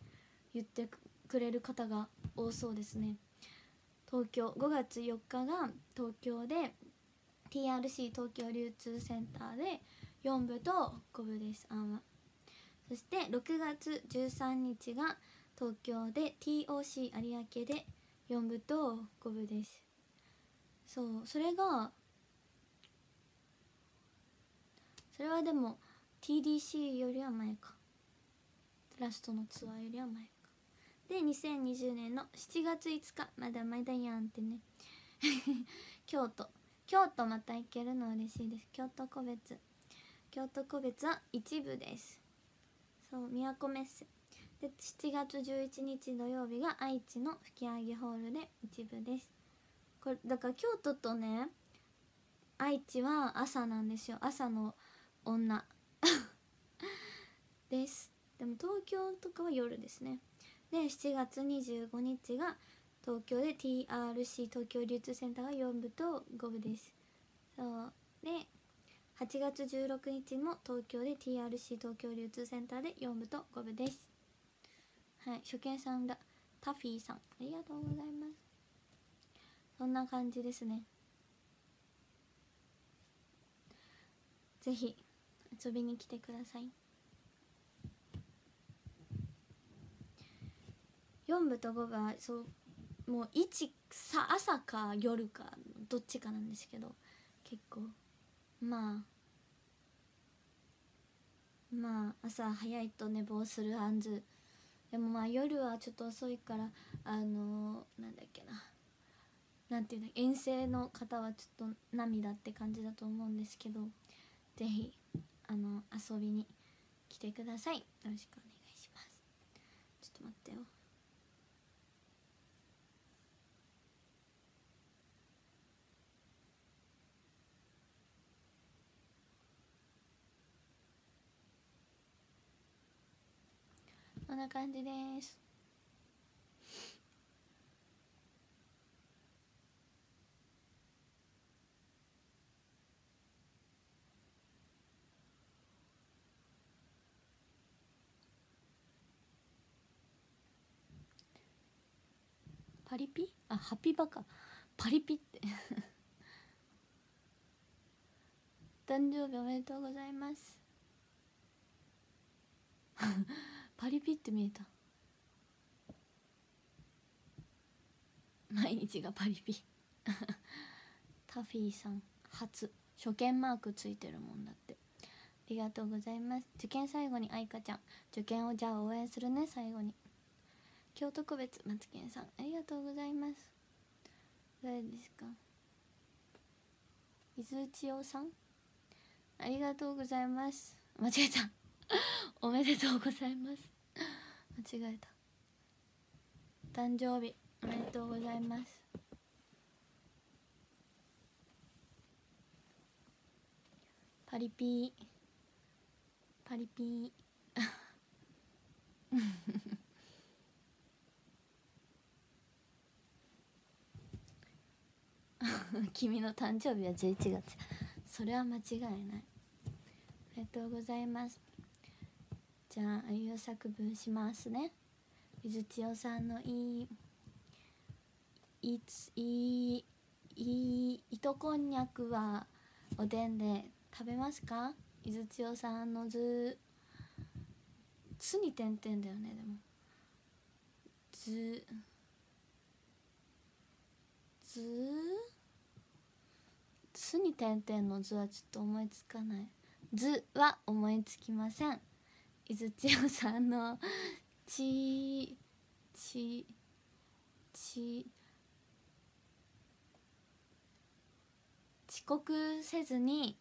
言ってくれる方が多そうですね。東京5月4日が東京で TRC 東京流通センターで4部と5部です。あんはそして6月13日が東京で TOC 有明で4部と5部です。そうそれがそれはでも TDC よりは前か。ラストのツアーよりは前か。で2020年の7月5日まだまだやんってね。京都。京都また行けるの嬉しいです。京都個別。京都個別は一部です。そう都メッセ。で7月11日土曜日が愛知の吹上ホールで一部です。これだから京都とね愛知は朝なんですよ。朝の女。です。でも東京とかは夜ですね。で7月25日が東京で TRC 東京流通センターが4部と5部です。そう。で8月16日も東京で TRC 東京流通センターで4部と5部です。はい初見さんだ。タフィーさん。ありがとうございます。そんな感じですね。ぜひ遊びに来てください。4部と5部はそうもう1朝か夜かどっちかなんですけど結構。まあまあ朝早いと寝坊するはんず。でもまあ夜はちょっと遅いからあのー、なんだっけな。なんていうの遠征の方はちょっと涙って感じだと思うんですけど是非あの遊びに来てください。よろしくお願いします。ちょっと待ってよ。こんな感じです。パリピ？あハピバカ。パリピって。誕生日おめでとうございます。パリピって見えた。毎日がパリピ。タフィーさん初。初見マークついてるもんだって。ありがとうございます。受験最後に愛花ちゃん。受験をじゃあ応援するね最後に。京都個別マツケンさん。ありがとうございます。誰ですか？伊豆千代さん？ありがとうございます。間違えたおめでとうございます。間違えた。誕生日おめでとうございます。パリピー。パリピー。君の誕生日は11月。それは間違いない。ありがとうございます。じゃああいう作文しますね。水千代さんのいいいついいいい糸こんにゃくはおでんで食べますか？伊豆千代さんの図「つ」に点々だよねでも「図」「図」「つ」に点々の図はちょっと思いつかない「図」は思いつきません。伊豆千代さんの「ち」「ち」「ち」遅刻せずに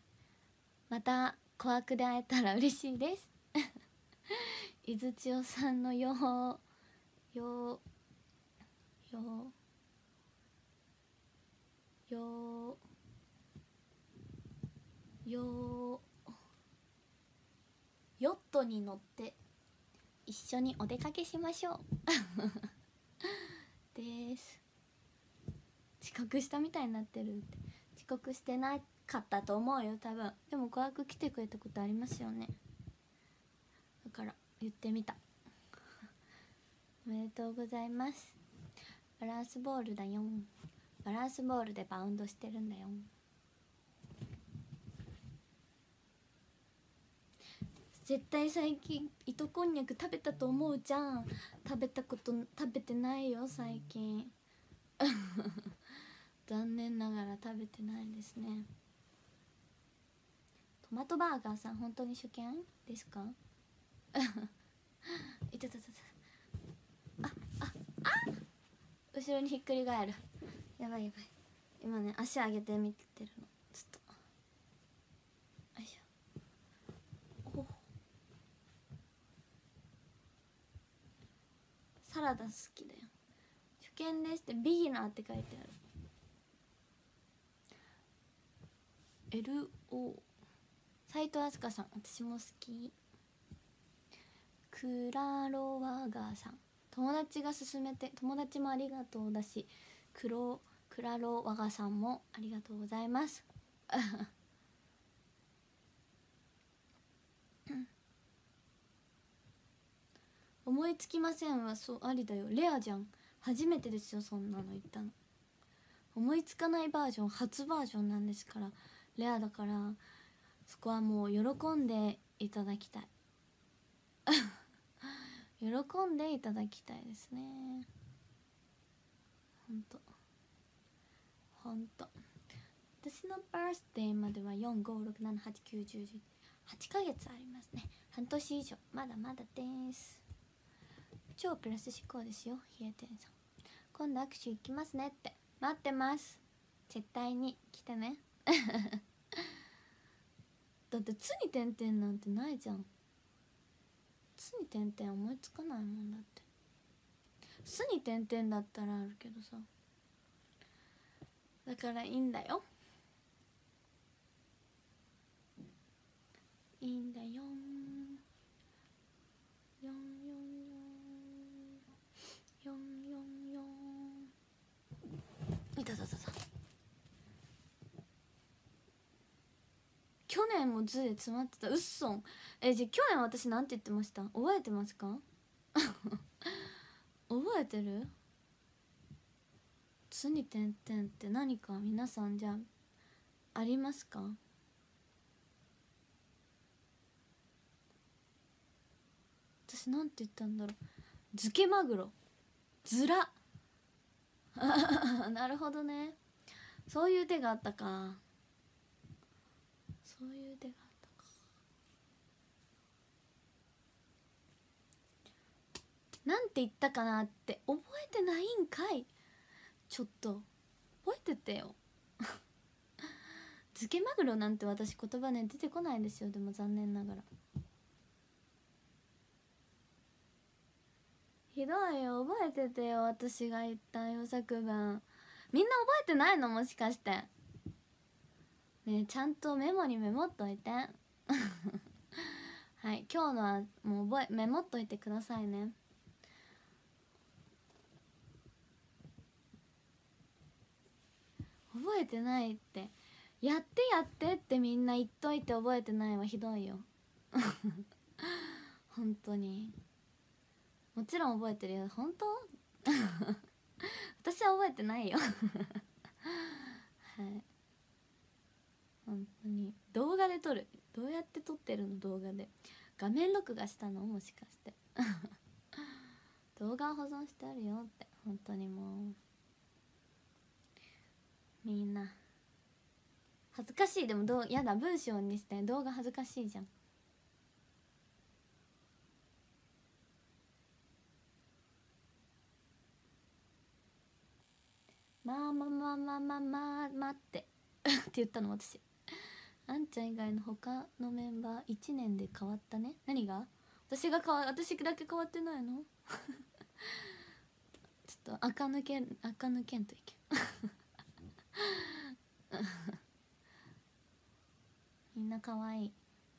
また小悪で会えたら嬉しいです。伊豆千代さんのようよよよよヨットに乗って一緒にお出かけしましょう。です。遅刻したみたいになってるって。遅刻してなかったと思うよ多分。でも怖く来てくれたことありますよね。だから言ってみた。おめでとうございます。バランスボールだよ。バランスボールでバウンドしてるんだよ。絶対最近糸こんにゃく食べたと思うじゃん。食べたこと食べてないよ最近。残念ながら食べてないですね。トマトバーガーさん本当に初見ですか？いたたたた。あああ後ろにひっくり返る。やばいやばい。今ね足上げてみてるのずっとよいしょおサラダ好きだよ。初見ですってビギナーって書いてある。LO 斎藤飛鳥さん。私も好き。クラロワガーさん。友達が勧めて友達もありがとうだしクロクラロワガさんもありがとうございます。思いつきませんはそうありだよ。レアじゃん。初めてですよそんなの言ったの。思いつかないバージョン初バージョンなんですからレアだからそこはもう喜んでいただきたい。喜んでいただきたいですね。ほんと。ほんと。私のバースデーまでは456789108ヶ月ありますね。半年以上。まだまだです。超プラス思考ですよ冷えてんさん。今度握手行きますねって。待ってます。絶対に。来てね。だって「つ」に点々なんてないじゃん「つ」に点々思いつかないもんだって「す」に点々だったらあるけどさ。だからいいんだよ。いいんだよいたたたた去年も図で詰まってた。うっそん。えじゃあ去年私なんて言ってました？覚えてますか？覚えてる「つ」に点々って何か皆さんじゃあありますか？私なんて言ったんだろう。漬けマグロ。ずら なるほどね。そういう手があったか。そういう手があったか。なんて言ったかなって覚えてないんかい。ちょっと覚えててよ。漬けマグロなんて私言葉ね出てこないですよ。でも残念ながら。ひどいよ。覚えててよ。私が言ったよ。作文みんな覚えてないの？もしかして。ねちゃんとメモにメモっといて。はい今日のはもう覚えメモっといてくださいね。覚えてないって。やってやってってみんな言っといて覚えてないはひどいよ。本当に。もちろん覚えてるよ。本当？私は覚えてないよ。はい。本当に。動画で撮る。どうやって撮ってるの？動画で。画面録画したの？もしかして。動画保存してあるよって。本当にもう。みんな。恥ずかしい。でもどうやだ文章にして。動画恥ずかしいじゃん。まあまあまあまあまあまあ待って。って言ったの私。あんちゃん以外の他のメンバー1年で変わったね。何が？私が変わ私だけ変わってないの？ちょっと垢抜け垢抜けんといけ。みんな可愛い。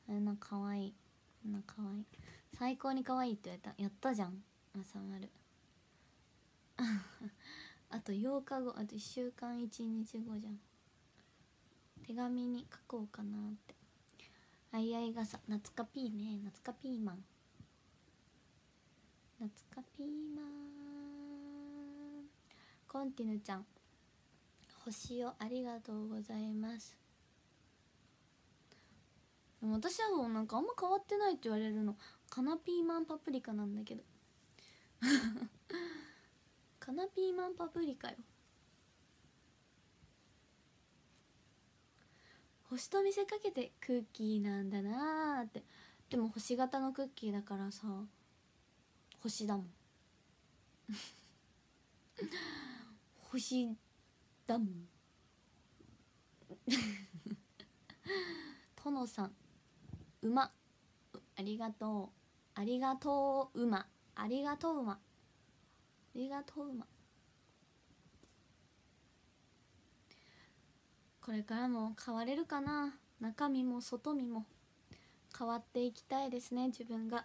みんな可愛い。みんな可愛い。最高に可愛いって言われた。やったじゃん。まさまるあと8日後あと1週間1日後じゃん。手紙に書こうかなって。あいあい傘。夏かピーね。夏かピーマン。夏かピーマン。コンティヌちゃん。星をありがとうございます。私はもうなんかあんま変わってないって言われるの。カナピーマンパプリカなんだけど。カナピーマンパプリカよ。星と見せかけてクッキーなんだなーって。でも星型のクッキーだからさ星だもん。星だもん。殿さん。馬。ありがとう。ありがとう馬。ありがとう馬。ありがとうまこれからも変われるかな？中身も外身も変わっていきたいですね自分が。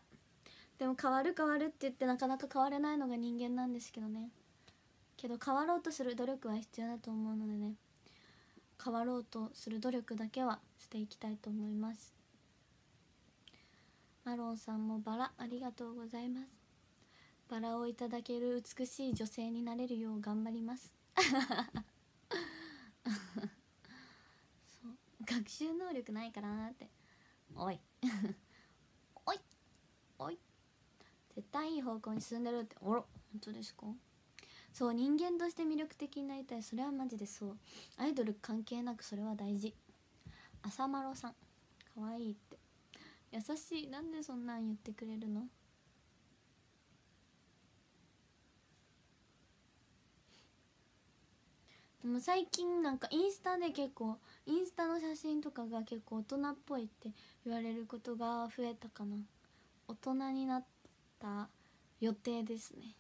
でも変わる変わるって言ってなかなか変われないのが人間なんですけどね。けど変わろうとする努力は必要だと思うのでね。変わろうとする努力だけはしていきたいと思います。マロンさんもバラありがとうございます。バラをいただける美しい女性になれるよう頑張ります。学習能力ないからなって。おい。おい。おい。絶対いい方向に進んでるって。あら本当ですか？そう人間として魅力的になりたい。それはマジでそう。アイドル関係なくそれは大事。朝まろさん。かわいいって。優しい。なんでそんなん言ってくれるの？でも最近なんかインスタで結構インスタの写真とかが結構大人っぽいって言われることが増えたかな。大人になった予定ですね。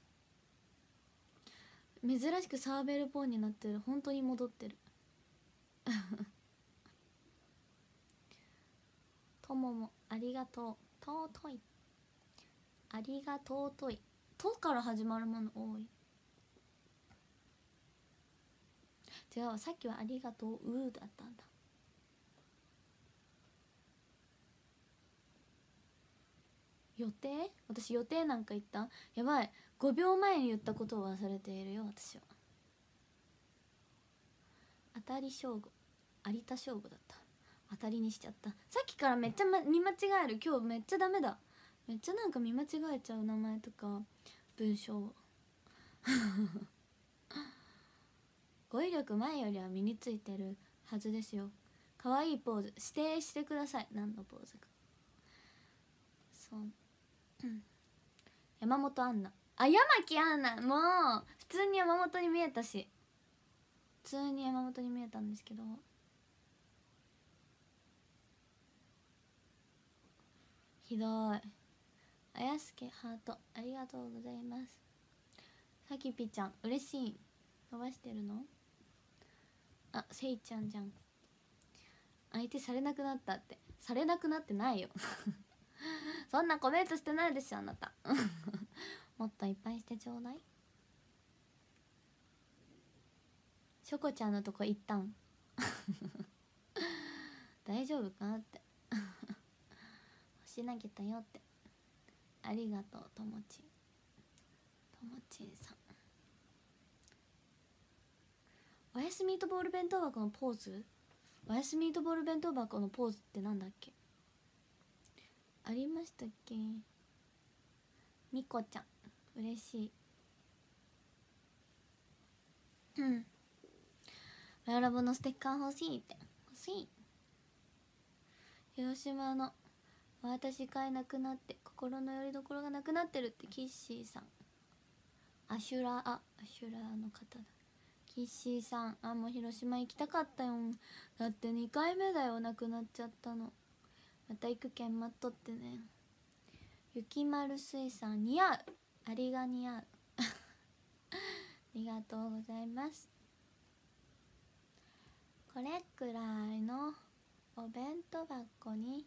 珍しくサーベルポーンになってる。本当に戻ってる。とももありがとう。尊い。ありがとう尊い「と」から始まるもの多い。違うさっきは「ありがとう」「う」だったんだ。予定？私予定なんか言った？やばい。5秒前に言ったことを忘れているよ私は。当たり勝負。有田勝負だった。当たりにしちゃった。さっきからめっちゃ、ま、見間違える。今日めっちゃダメだ。めっちゃなんか見間違えちゃう名前とか文章。語彙力前よりは身についてるはずですよ。可愛いポーズ指定してください。何のポーズか。そう、山本アンナ。あ山木アンナ。もう普通に山本に見えたし。普通に山本に見えたんですけど。ひどい。あやすけハートありがとうございます。さきぴちゃん嬉しい。伸ばしてるの？あせいちゃんじゃん。相手されなくなったって。されなくなってないよ。そんなコメントしてないでしょあなた。もっといっぱいしてちょうだい。しょこちゃんのとこ行ったん。大丈夫かって。し投げたよって。ありがとうともちん。ともちさん。おやすみートボール弁当箱のポーズ？おやすみートボール弁当箱のポーズってなんだっけ？ありましたっけ？みこちゃん。嬉しい。うん。ララボのステッカー欲しいって。欲しい。広島の私飼えなくなって心の拠り所がなくなってるってキッシーさん。アシュラあアシュラの方だ。キッシーさん。あもう広島行きたかったよ。だって2回目だよ。亡くなっちゃったの。また行くけん待っとってね。雪丸水産似合う。ありが似合う。ありがとうございます。これくらいのお弁当箱に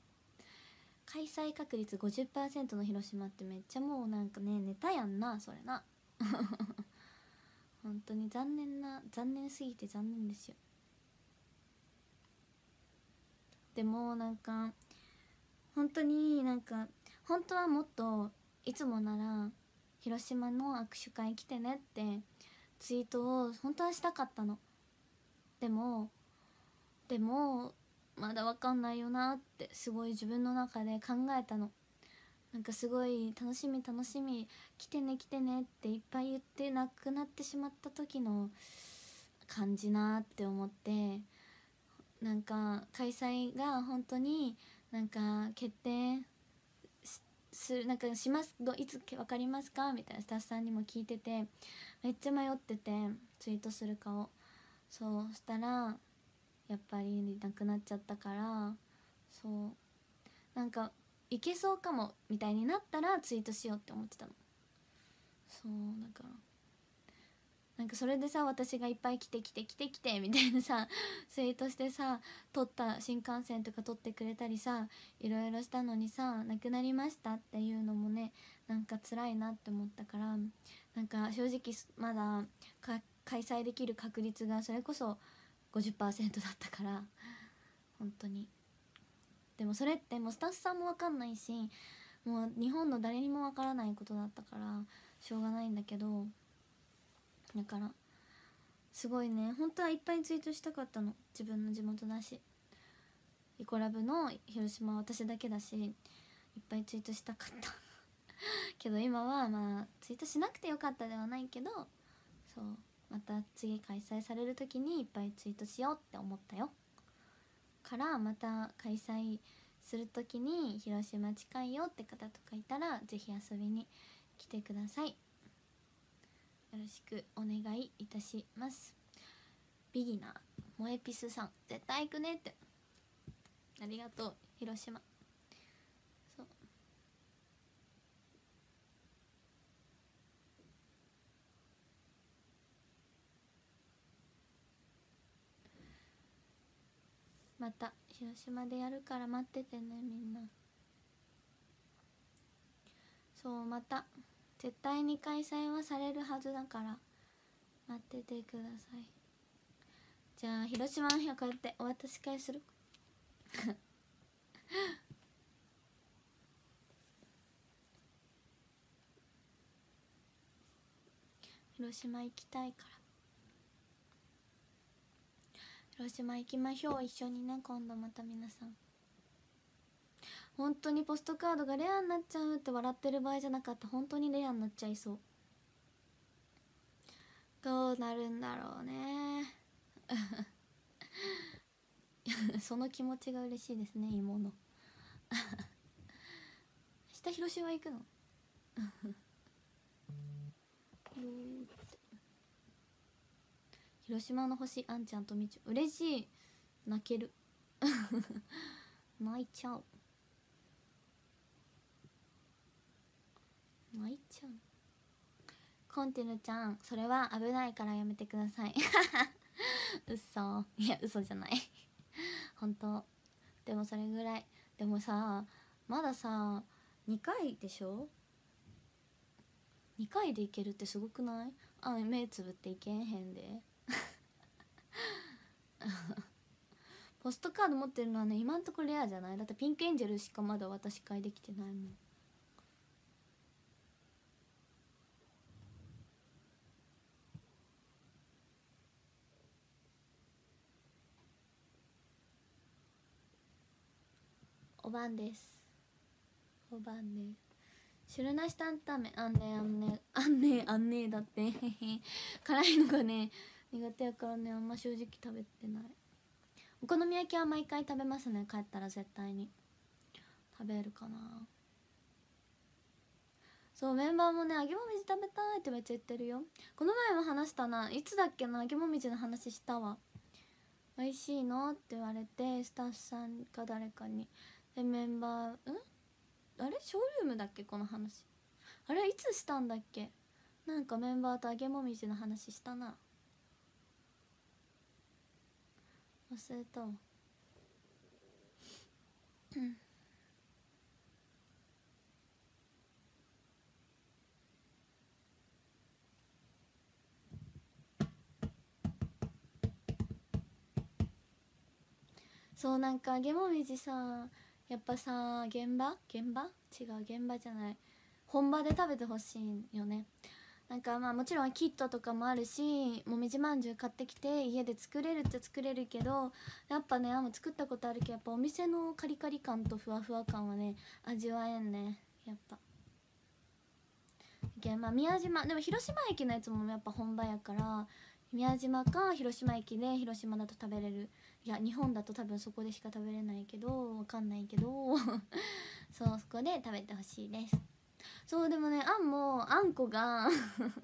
開催確率50%の広島ってめっちゃもうなんかねネタやんなそれな。本当に残念な残念すぎて残念ですよ。でもなんか本当になんか本当はもっといつもなら広島の握手会来てねってツイートを本当はしたかったの。でもでもまだ分かんないよなってすごい自分の中で考えたの。なんかすごい楽しみ楽しみ来てね来てねっていっぱい言ってなくなってしまった時の感じなって思ってなんか開催が本当になんか決定するなんかしますどいつ分かりますかみたいなスタッフさんにも聞いててめっちゃ迷っててツイートするかをそうしたらやっぱりなくなっちゃったからそう。なんかいけそうかもみたいになったらツイートしようって思ってたの。そうだから。なんかそれでさ私がいっぱい来て来て来て来てみたいなさツイートしてさ撮った新幹線とか撮ってくれたりさいろいろしたのにさ亡くなりましたっていうのもねなんか辛いなって思ったからなんか正直まだ開催できる確率がそれこそ50%だったから本当に。でもそれってもうスタッフさんも分かんないしもう日本の誰にも分からないことだったからしょうがないんだけどだからすごいね本当はいっぱいツイートしたかったの。自分の地元だし。イコラブの広島は私だけだしいっぱいツイートしたかった。けど今はまあツイートしなくてよかったではないけどそうまた次開催される時にいっぱいツイートしようって思ったよ。からまた開催する時に広島近いよって方とかいたら是非遊びに来てください。よろしくお願いいたします。ビギナーモエピスさん絶対行くねって。ありがとう広島そうまた広島でやるから待っててねみんな。そうまた絶対に開催はされるはずだから待っててください。じゃあ広島の日はこうやってお渡し会する。広島行きたいから。広島行きましょう。一緒にね今度また皆さん。本当にポストカードがレアになっちゃうって笑ってる場合じゃなかった。本当にレアになっちゃいそう。どうなるんだろうね。その気持ちが嬉しいですね芋の 明日広島行くの？広島の星あんちゃんとみち嬉しい。泣ける。泣いちゃう。泣いちゃう。コンティヌちゃんそれは危ないからやめてください。嘘。いや嘘じゃない。本当。でもそれぐらい。でもさまださ2回でしょ？2回でいけるってすごくない？あ目つぶっていけんへんで。ポストカード持ってるのはね今んとこレアじゃない？だってピンクエンジェルしかまだ私買いできてないもん。おばんです。おばんです汁なし担々麺。あんねあんねあんねあんねだって。辛いのがね苦手やからねあんま正直食べてない。お好み焼きは毎回食べますね帰ったら絶対に。食べるかな。そうメンバーもね揚げもみじ食べたいってめっちゃ言ってるよ。この前も話したないつだっけな揚げもみじの話したわ。美味しいのって言われてスタッフさんか誰かに。でメンバーうん？あれ？ショールームだっけ？この話。あれ？いつしたんだっけ？なんかメンバーと揚げもみじの話したな。忘れたわ。うんそうなんか揚げもみじさやっぱさ現場？現場？違う現場じゃない。本場で食べてほしいよね。なんかまあもちろんキットとかもあるしもみじまんじゅう買ってきて家で作れるっちゃ作れるけどやっぱねあんま作ったことあるけどやっぱお店のカリカリ感とふわふわ感はね味わえんねやっぱ。まあ宮島でも広島駅のやつもやっぱ本場やから宮島か広島駅で広島だと食べれる。いや日本だと多分そこでしか食べれないけどわかんないけど そうそこで食べてほしいです。そうでもねあんもあんこが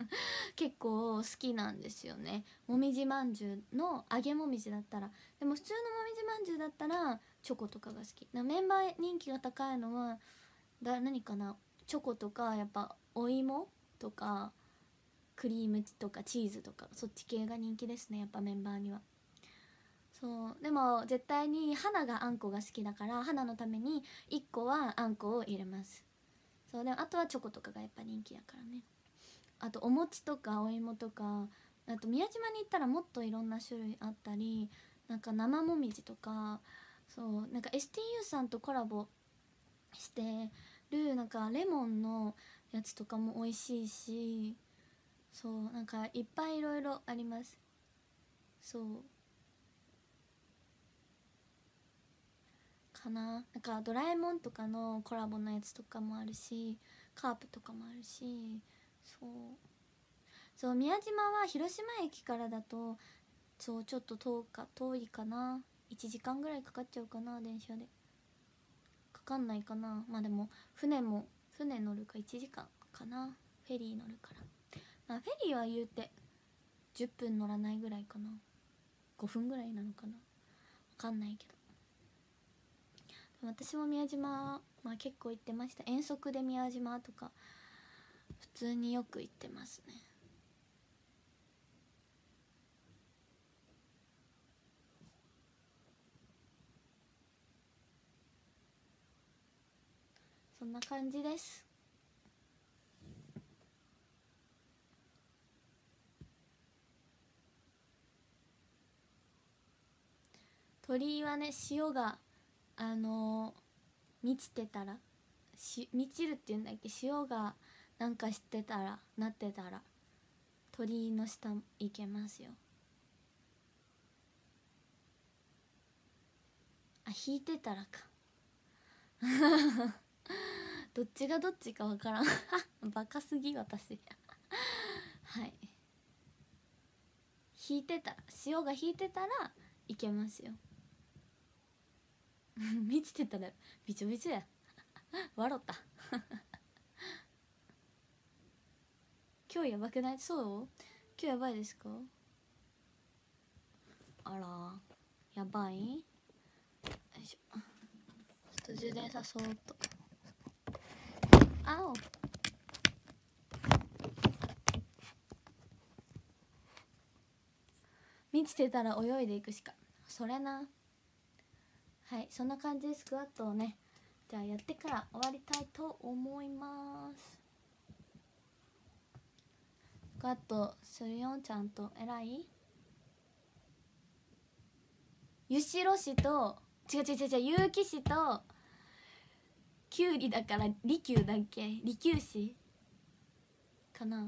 結構好きなんですよね。もみじまんじゅうの揚げもみじだったら。でも普通のもみじまんじゅうだったらチョコとかが好き。メンバー人気が高いのはだ何かな？チョコとかやっぱお芋とかクリームとかチーズとかそっち系が人気ですねやっぱメンバーには。そうでも絶対に花があんこが好きだから花のために1個はあんこを入れます。そうでもあとはチョコとかがやっぱ人気だからね。あとお餅とかお芋とかあと宮島に行ったらもっといろんな種類あったりなんか生もみじとかそうなんか STU さんとコラボしてるなんかレモンのやつとかも美味しいしそうなんかいっぱいいろいろあります。そう。かな。なんかドラえもんとかのコラボのやつとかもあるしカープとかもあるしそう。そう宮島は広島駅からだとそうちょっと遠か遠いかな。1時間ぐらいかかっちゃうかな電車で。かかんないかな。まあでも船も船乗るか1時間かな。フェリー乗るから。まあフェリーは言うて10分乗らないぐらいかな。5分ぐらいなのかな。わかんないけど。私も宮島、まあ、結構行ってました。遠足で宮島とか普通によく行ってますね。そんな感じです。鳥居はね塩があの、満ちてたらし満ちるっていうんだっけ？塩がなんかしてたらなってたら鳥居の下行けますよ。あ引いてたらか。どっちがどっちかわからん。バカすぎ私。はい。引いてたら塩が引いてたらいけますよ。見てたらびちょびちょや。笑った。今日やばくない？そう？今日やばいですか？あら。やばい？よいしょ。ちょっと充電さそうと。あお。見てたら泳いでいくしか。それな。はいそんな感じでスクワットをねじゃあやってから終わりたいと思います。スクワットするよちゃんと。偉い？ゆしろ市と違う違う違う違う結城市ときゅうりだから利休だっけ？利休市かな。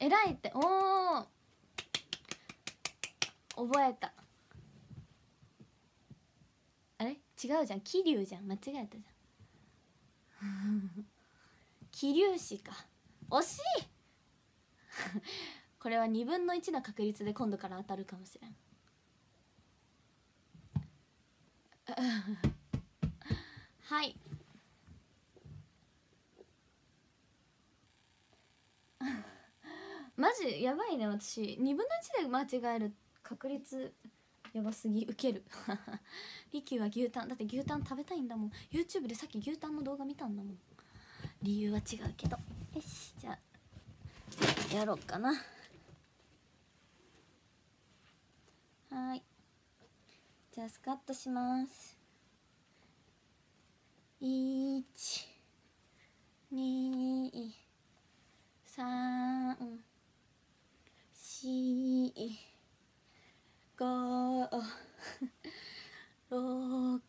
偉いっておお覚えた。あれ？違うじゃん。桐生じゃん。間違えたじゃん。桐生市か。惜しい。これは2分の1の確率で今度から当たるかもしれん。はい。マジ？やばいね私。2分の1で間違えるって。確率やばすぎウケる。リキューは牛タン。だって牛タン食べたいんだもん。YouTube でさっき牛タンの動画見たんだもん。理由は違うけど。よし。じゃあやろうかな。はい。じゃあスカッとします。1 2 3 4五六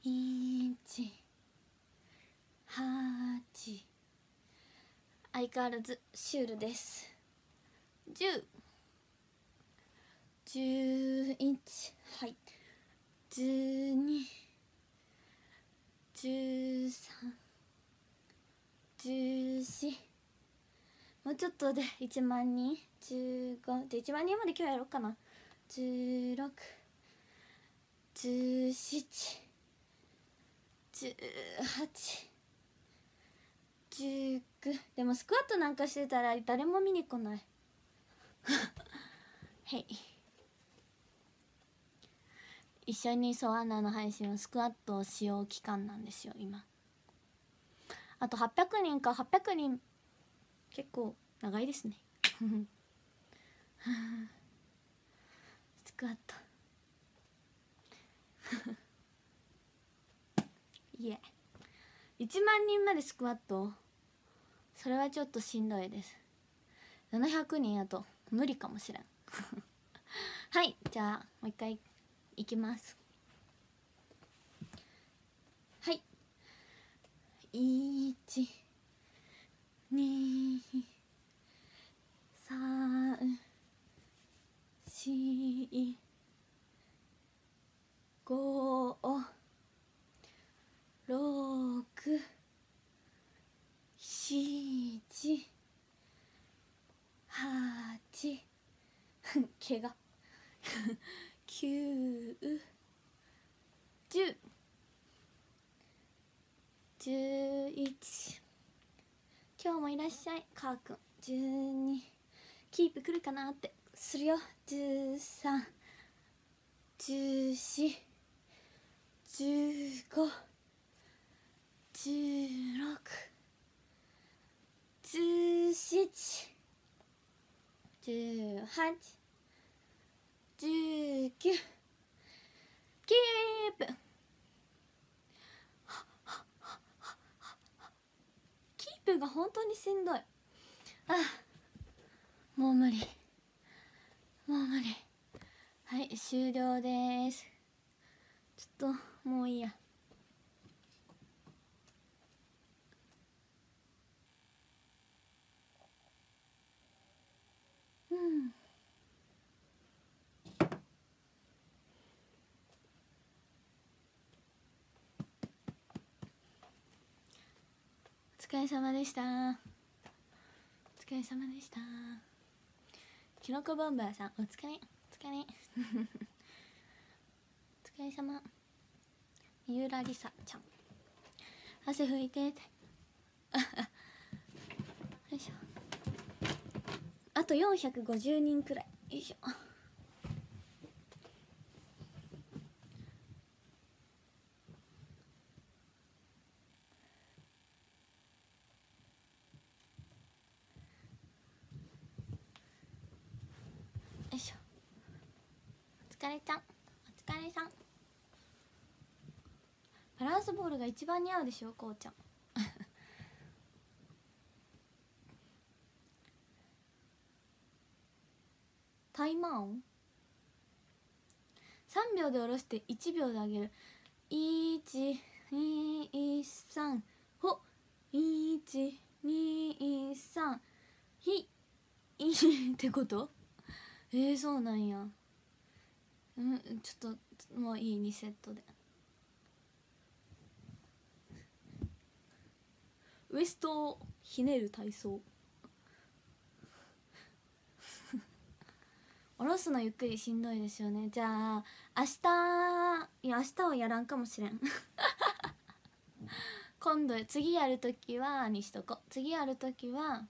一八相変わらずシュールです。十十一はい。十二十三十四もうちょっとで1万人15で1万人まで今日やろうかな。1617 18 19でもスクワットなんかしてたら誰も見に来ない。はい。一緒にそうアナの配信はスクワットをしよう期間なんですよ今。あと800人か800人結構長いですね。スクワットいえ。1万人までスクワット。それはちょっとしんどいです。700人やと。無理かもしれん。はい。じゃあもう一回いきます。はい。1 2 3 4 5 6 7 8怪我。9 10 11今日もいらっしゃい。かーくん12キープくるかなって。するよ。13 14 15 16 17 18 19キープキープが本当にしんどい。あもう無理。もう無理。はい終了です。ちょっともういいや。うん。疲れ様でした。お疲れ様でした。きのこボンバーさんお疲れ。お疲れ。お疲れ様。三浦梨沙ちゃん。汗拭いて。っ てよいしょ。あと450人くらい。よいしょよいしょお疲れちゃんお疲れさん。バランスボールが一番似合うでしょこうちゃん。タイマー音？3秒で下ろして1秒で上げる。123ほ123ひ。い。ってこと？えー、そうなんや。うんちょっともういい2セットで。ウエストをひねる体操。下ろすのゆっくりしんどいですよね。じゃあ明日いや明日はやらんかもしれん。今度次やるときはにしとこ次やるときは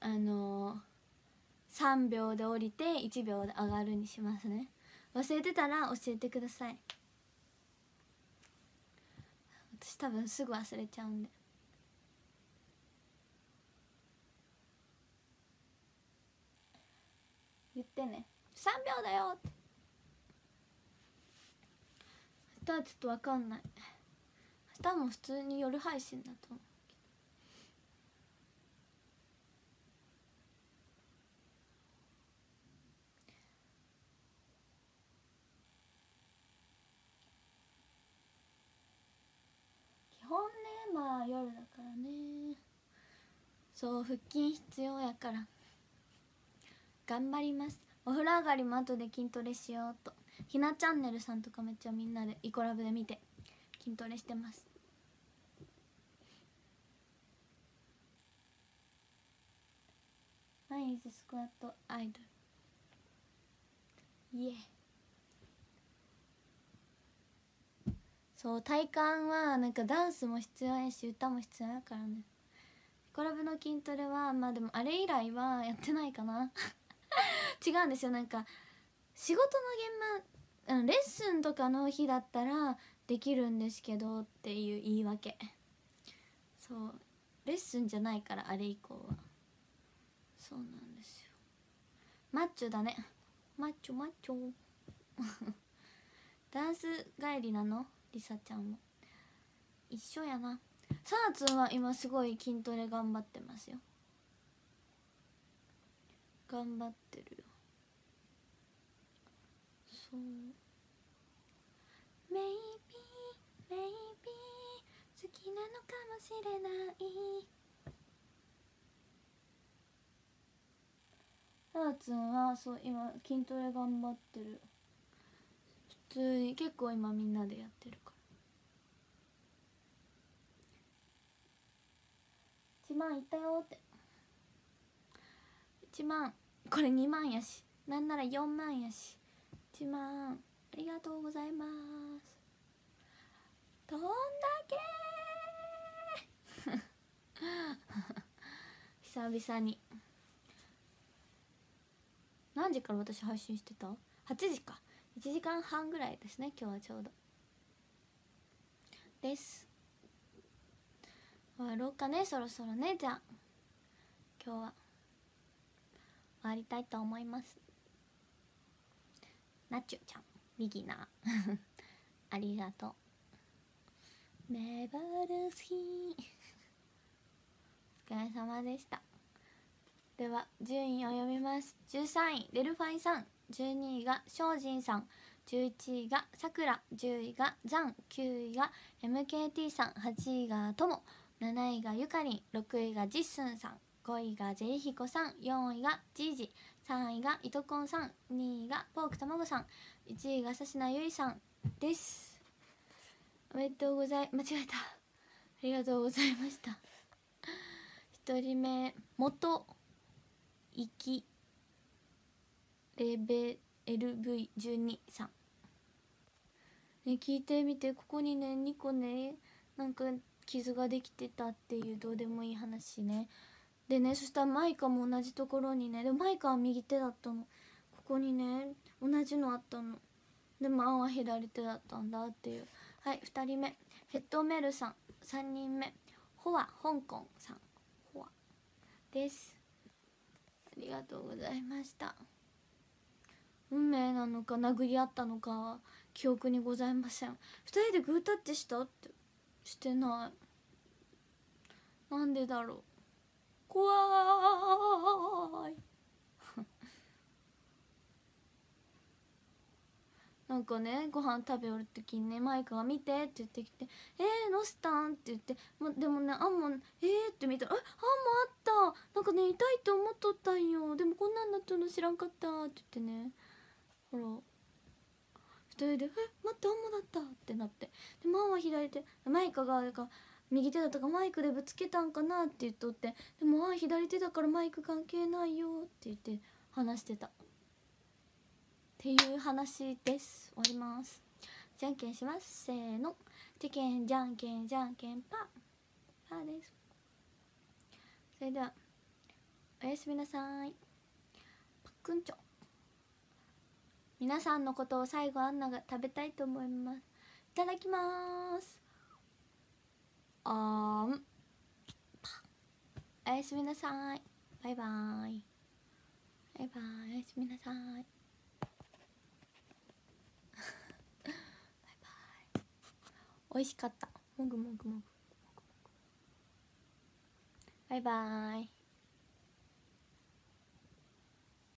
あのー、3秒で降りて1秒で上がるにしますね。忘れてたら教えてください。私多分すぐ忘れちゃうんで。言ってね。3秒だよ。って明日はちょっと分かんない。明日も普通に夜配信だと思う基本ねまあ夜だからね。そう腹筋必要やから。頑張ります。お風呂上がりも後で筋トレしようと。ひなチャンネルさんとかめっちゃみんなでイコラブで見て筋トレしてます。毎日スクワットアイドル。イエそう体幹はなんかダンスも必要やし歌も必要やからね。コラブの筋トレはまあでもあれ以来はやってないかな。違うんですよ。なんか仕事の現場レッスンとかの日だったらできるんですけどっていう言い訳。そうレッスンじゃないからあれ以降は。そうなんですよ。マッチョだね。マッチョマッチョ。ダンス帰りなの？りさちゃんも一緒やな。さあつんは今すごい筋トレ頑張ってますよ。頑張ってるよ。そう。メイビーメイビー好きなのかもしれない。さあつんはそう今筋トレ頑張ってる。通に結構今みんなでやってるから。1万いったよって。1万。これ2万やし。なんなら4万やし。1万ありがとうございます。どんだけ 久々に。何時から私配信してた ?8 時か1時間半ぐらいですね今日はちょうど。です。終わろうかねそろそろねじゃあ。今日は。終わりたいと思います。なっちゅうちゃん。ビギナーありがとう。ネバルスキーお疲れ様でした。では順位を読みます。13位レルファイさん。12位が精進さん11位がさくら10位がザン9位が MKT さん8位がとも7位がゆかりん6位がじっすんさん5位がジェリヒコさん4位がじいじ3位がいとこんさん2位がポークたまごさん1位がさしなゆいさんです。おめでとうござい間違えた。ありがとうございました。1人目元行きレベ LV12 さん。ね聞いてみてここにね2個ねなんか傷ができてたっていうどうでもいい話ね。でねそしたらマイカも同じところにねでもマイカは右手だったの。ここにね同じのあったの。でもアンは左手だったんだっていう。はい2人目。ヘッドメルさん。3人目。ホア香港さん。ホアです。ありがとうございました。運命なのか殴り合ったのか記憶にございません。2人でグータッチしたってしてない。なんでだろう。怖い。なんかねご飯食べおる時にねマイカが「見て」って言ってきて「えー、どうしたん?」って言ってま、でもねあんも「えー」って見たら「えあんもあった。なんかね痛いと思っとったんよ。でもこんなんなっとるの知らんかった」って言ってね。ほら二人で「え待ってあんもだった」ってなって。でマンは左手マイカがなんか右手だったかマイクでぶつけたんかなって言っとって。でもあ左手だからマイク関係ないよって言って話してた。っていう話です。終わります。じゃんけんします。せーの。じゃけんじゃんけんじゃんけんパー。パーです。それではおやすみなさい。パックンチョ。皆さんのことを最後アンナが食べたいと思います。いただきます。あーん。おやすみなさい。バイバーイ。バイバイ。おやすみなさい。バイバイ。美味しかった。もぐもぐもぐ。バイバイ。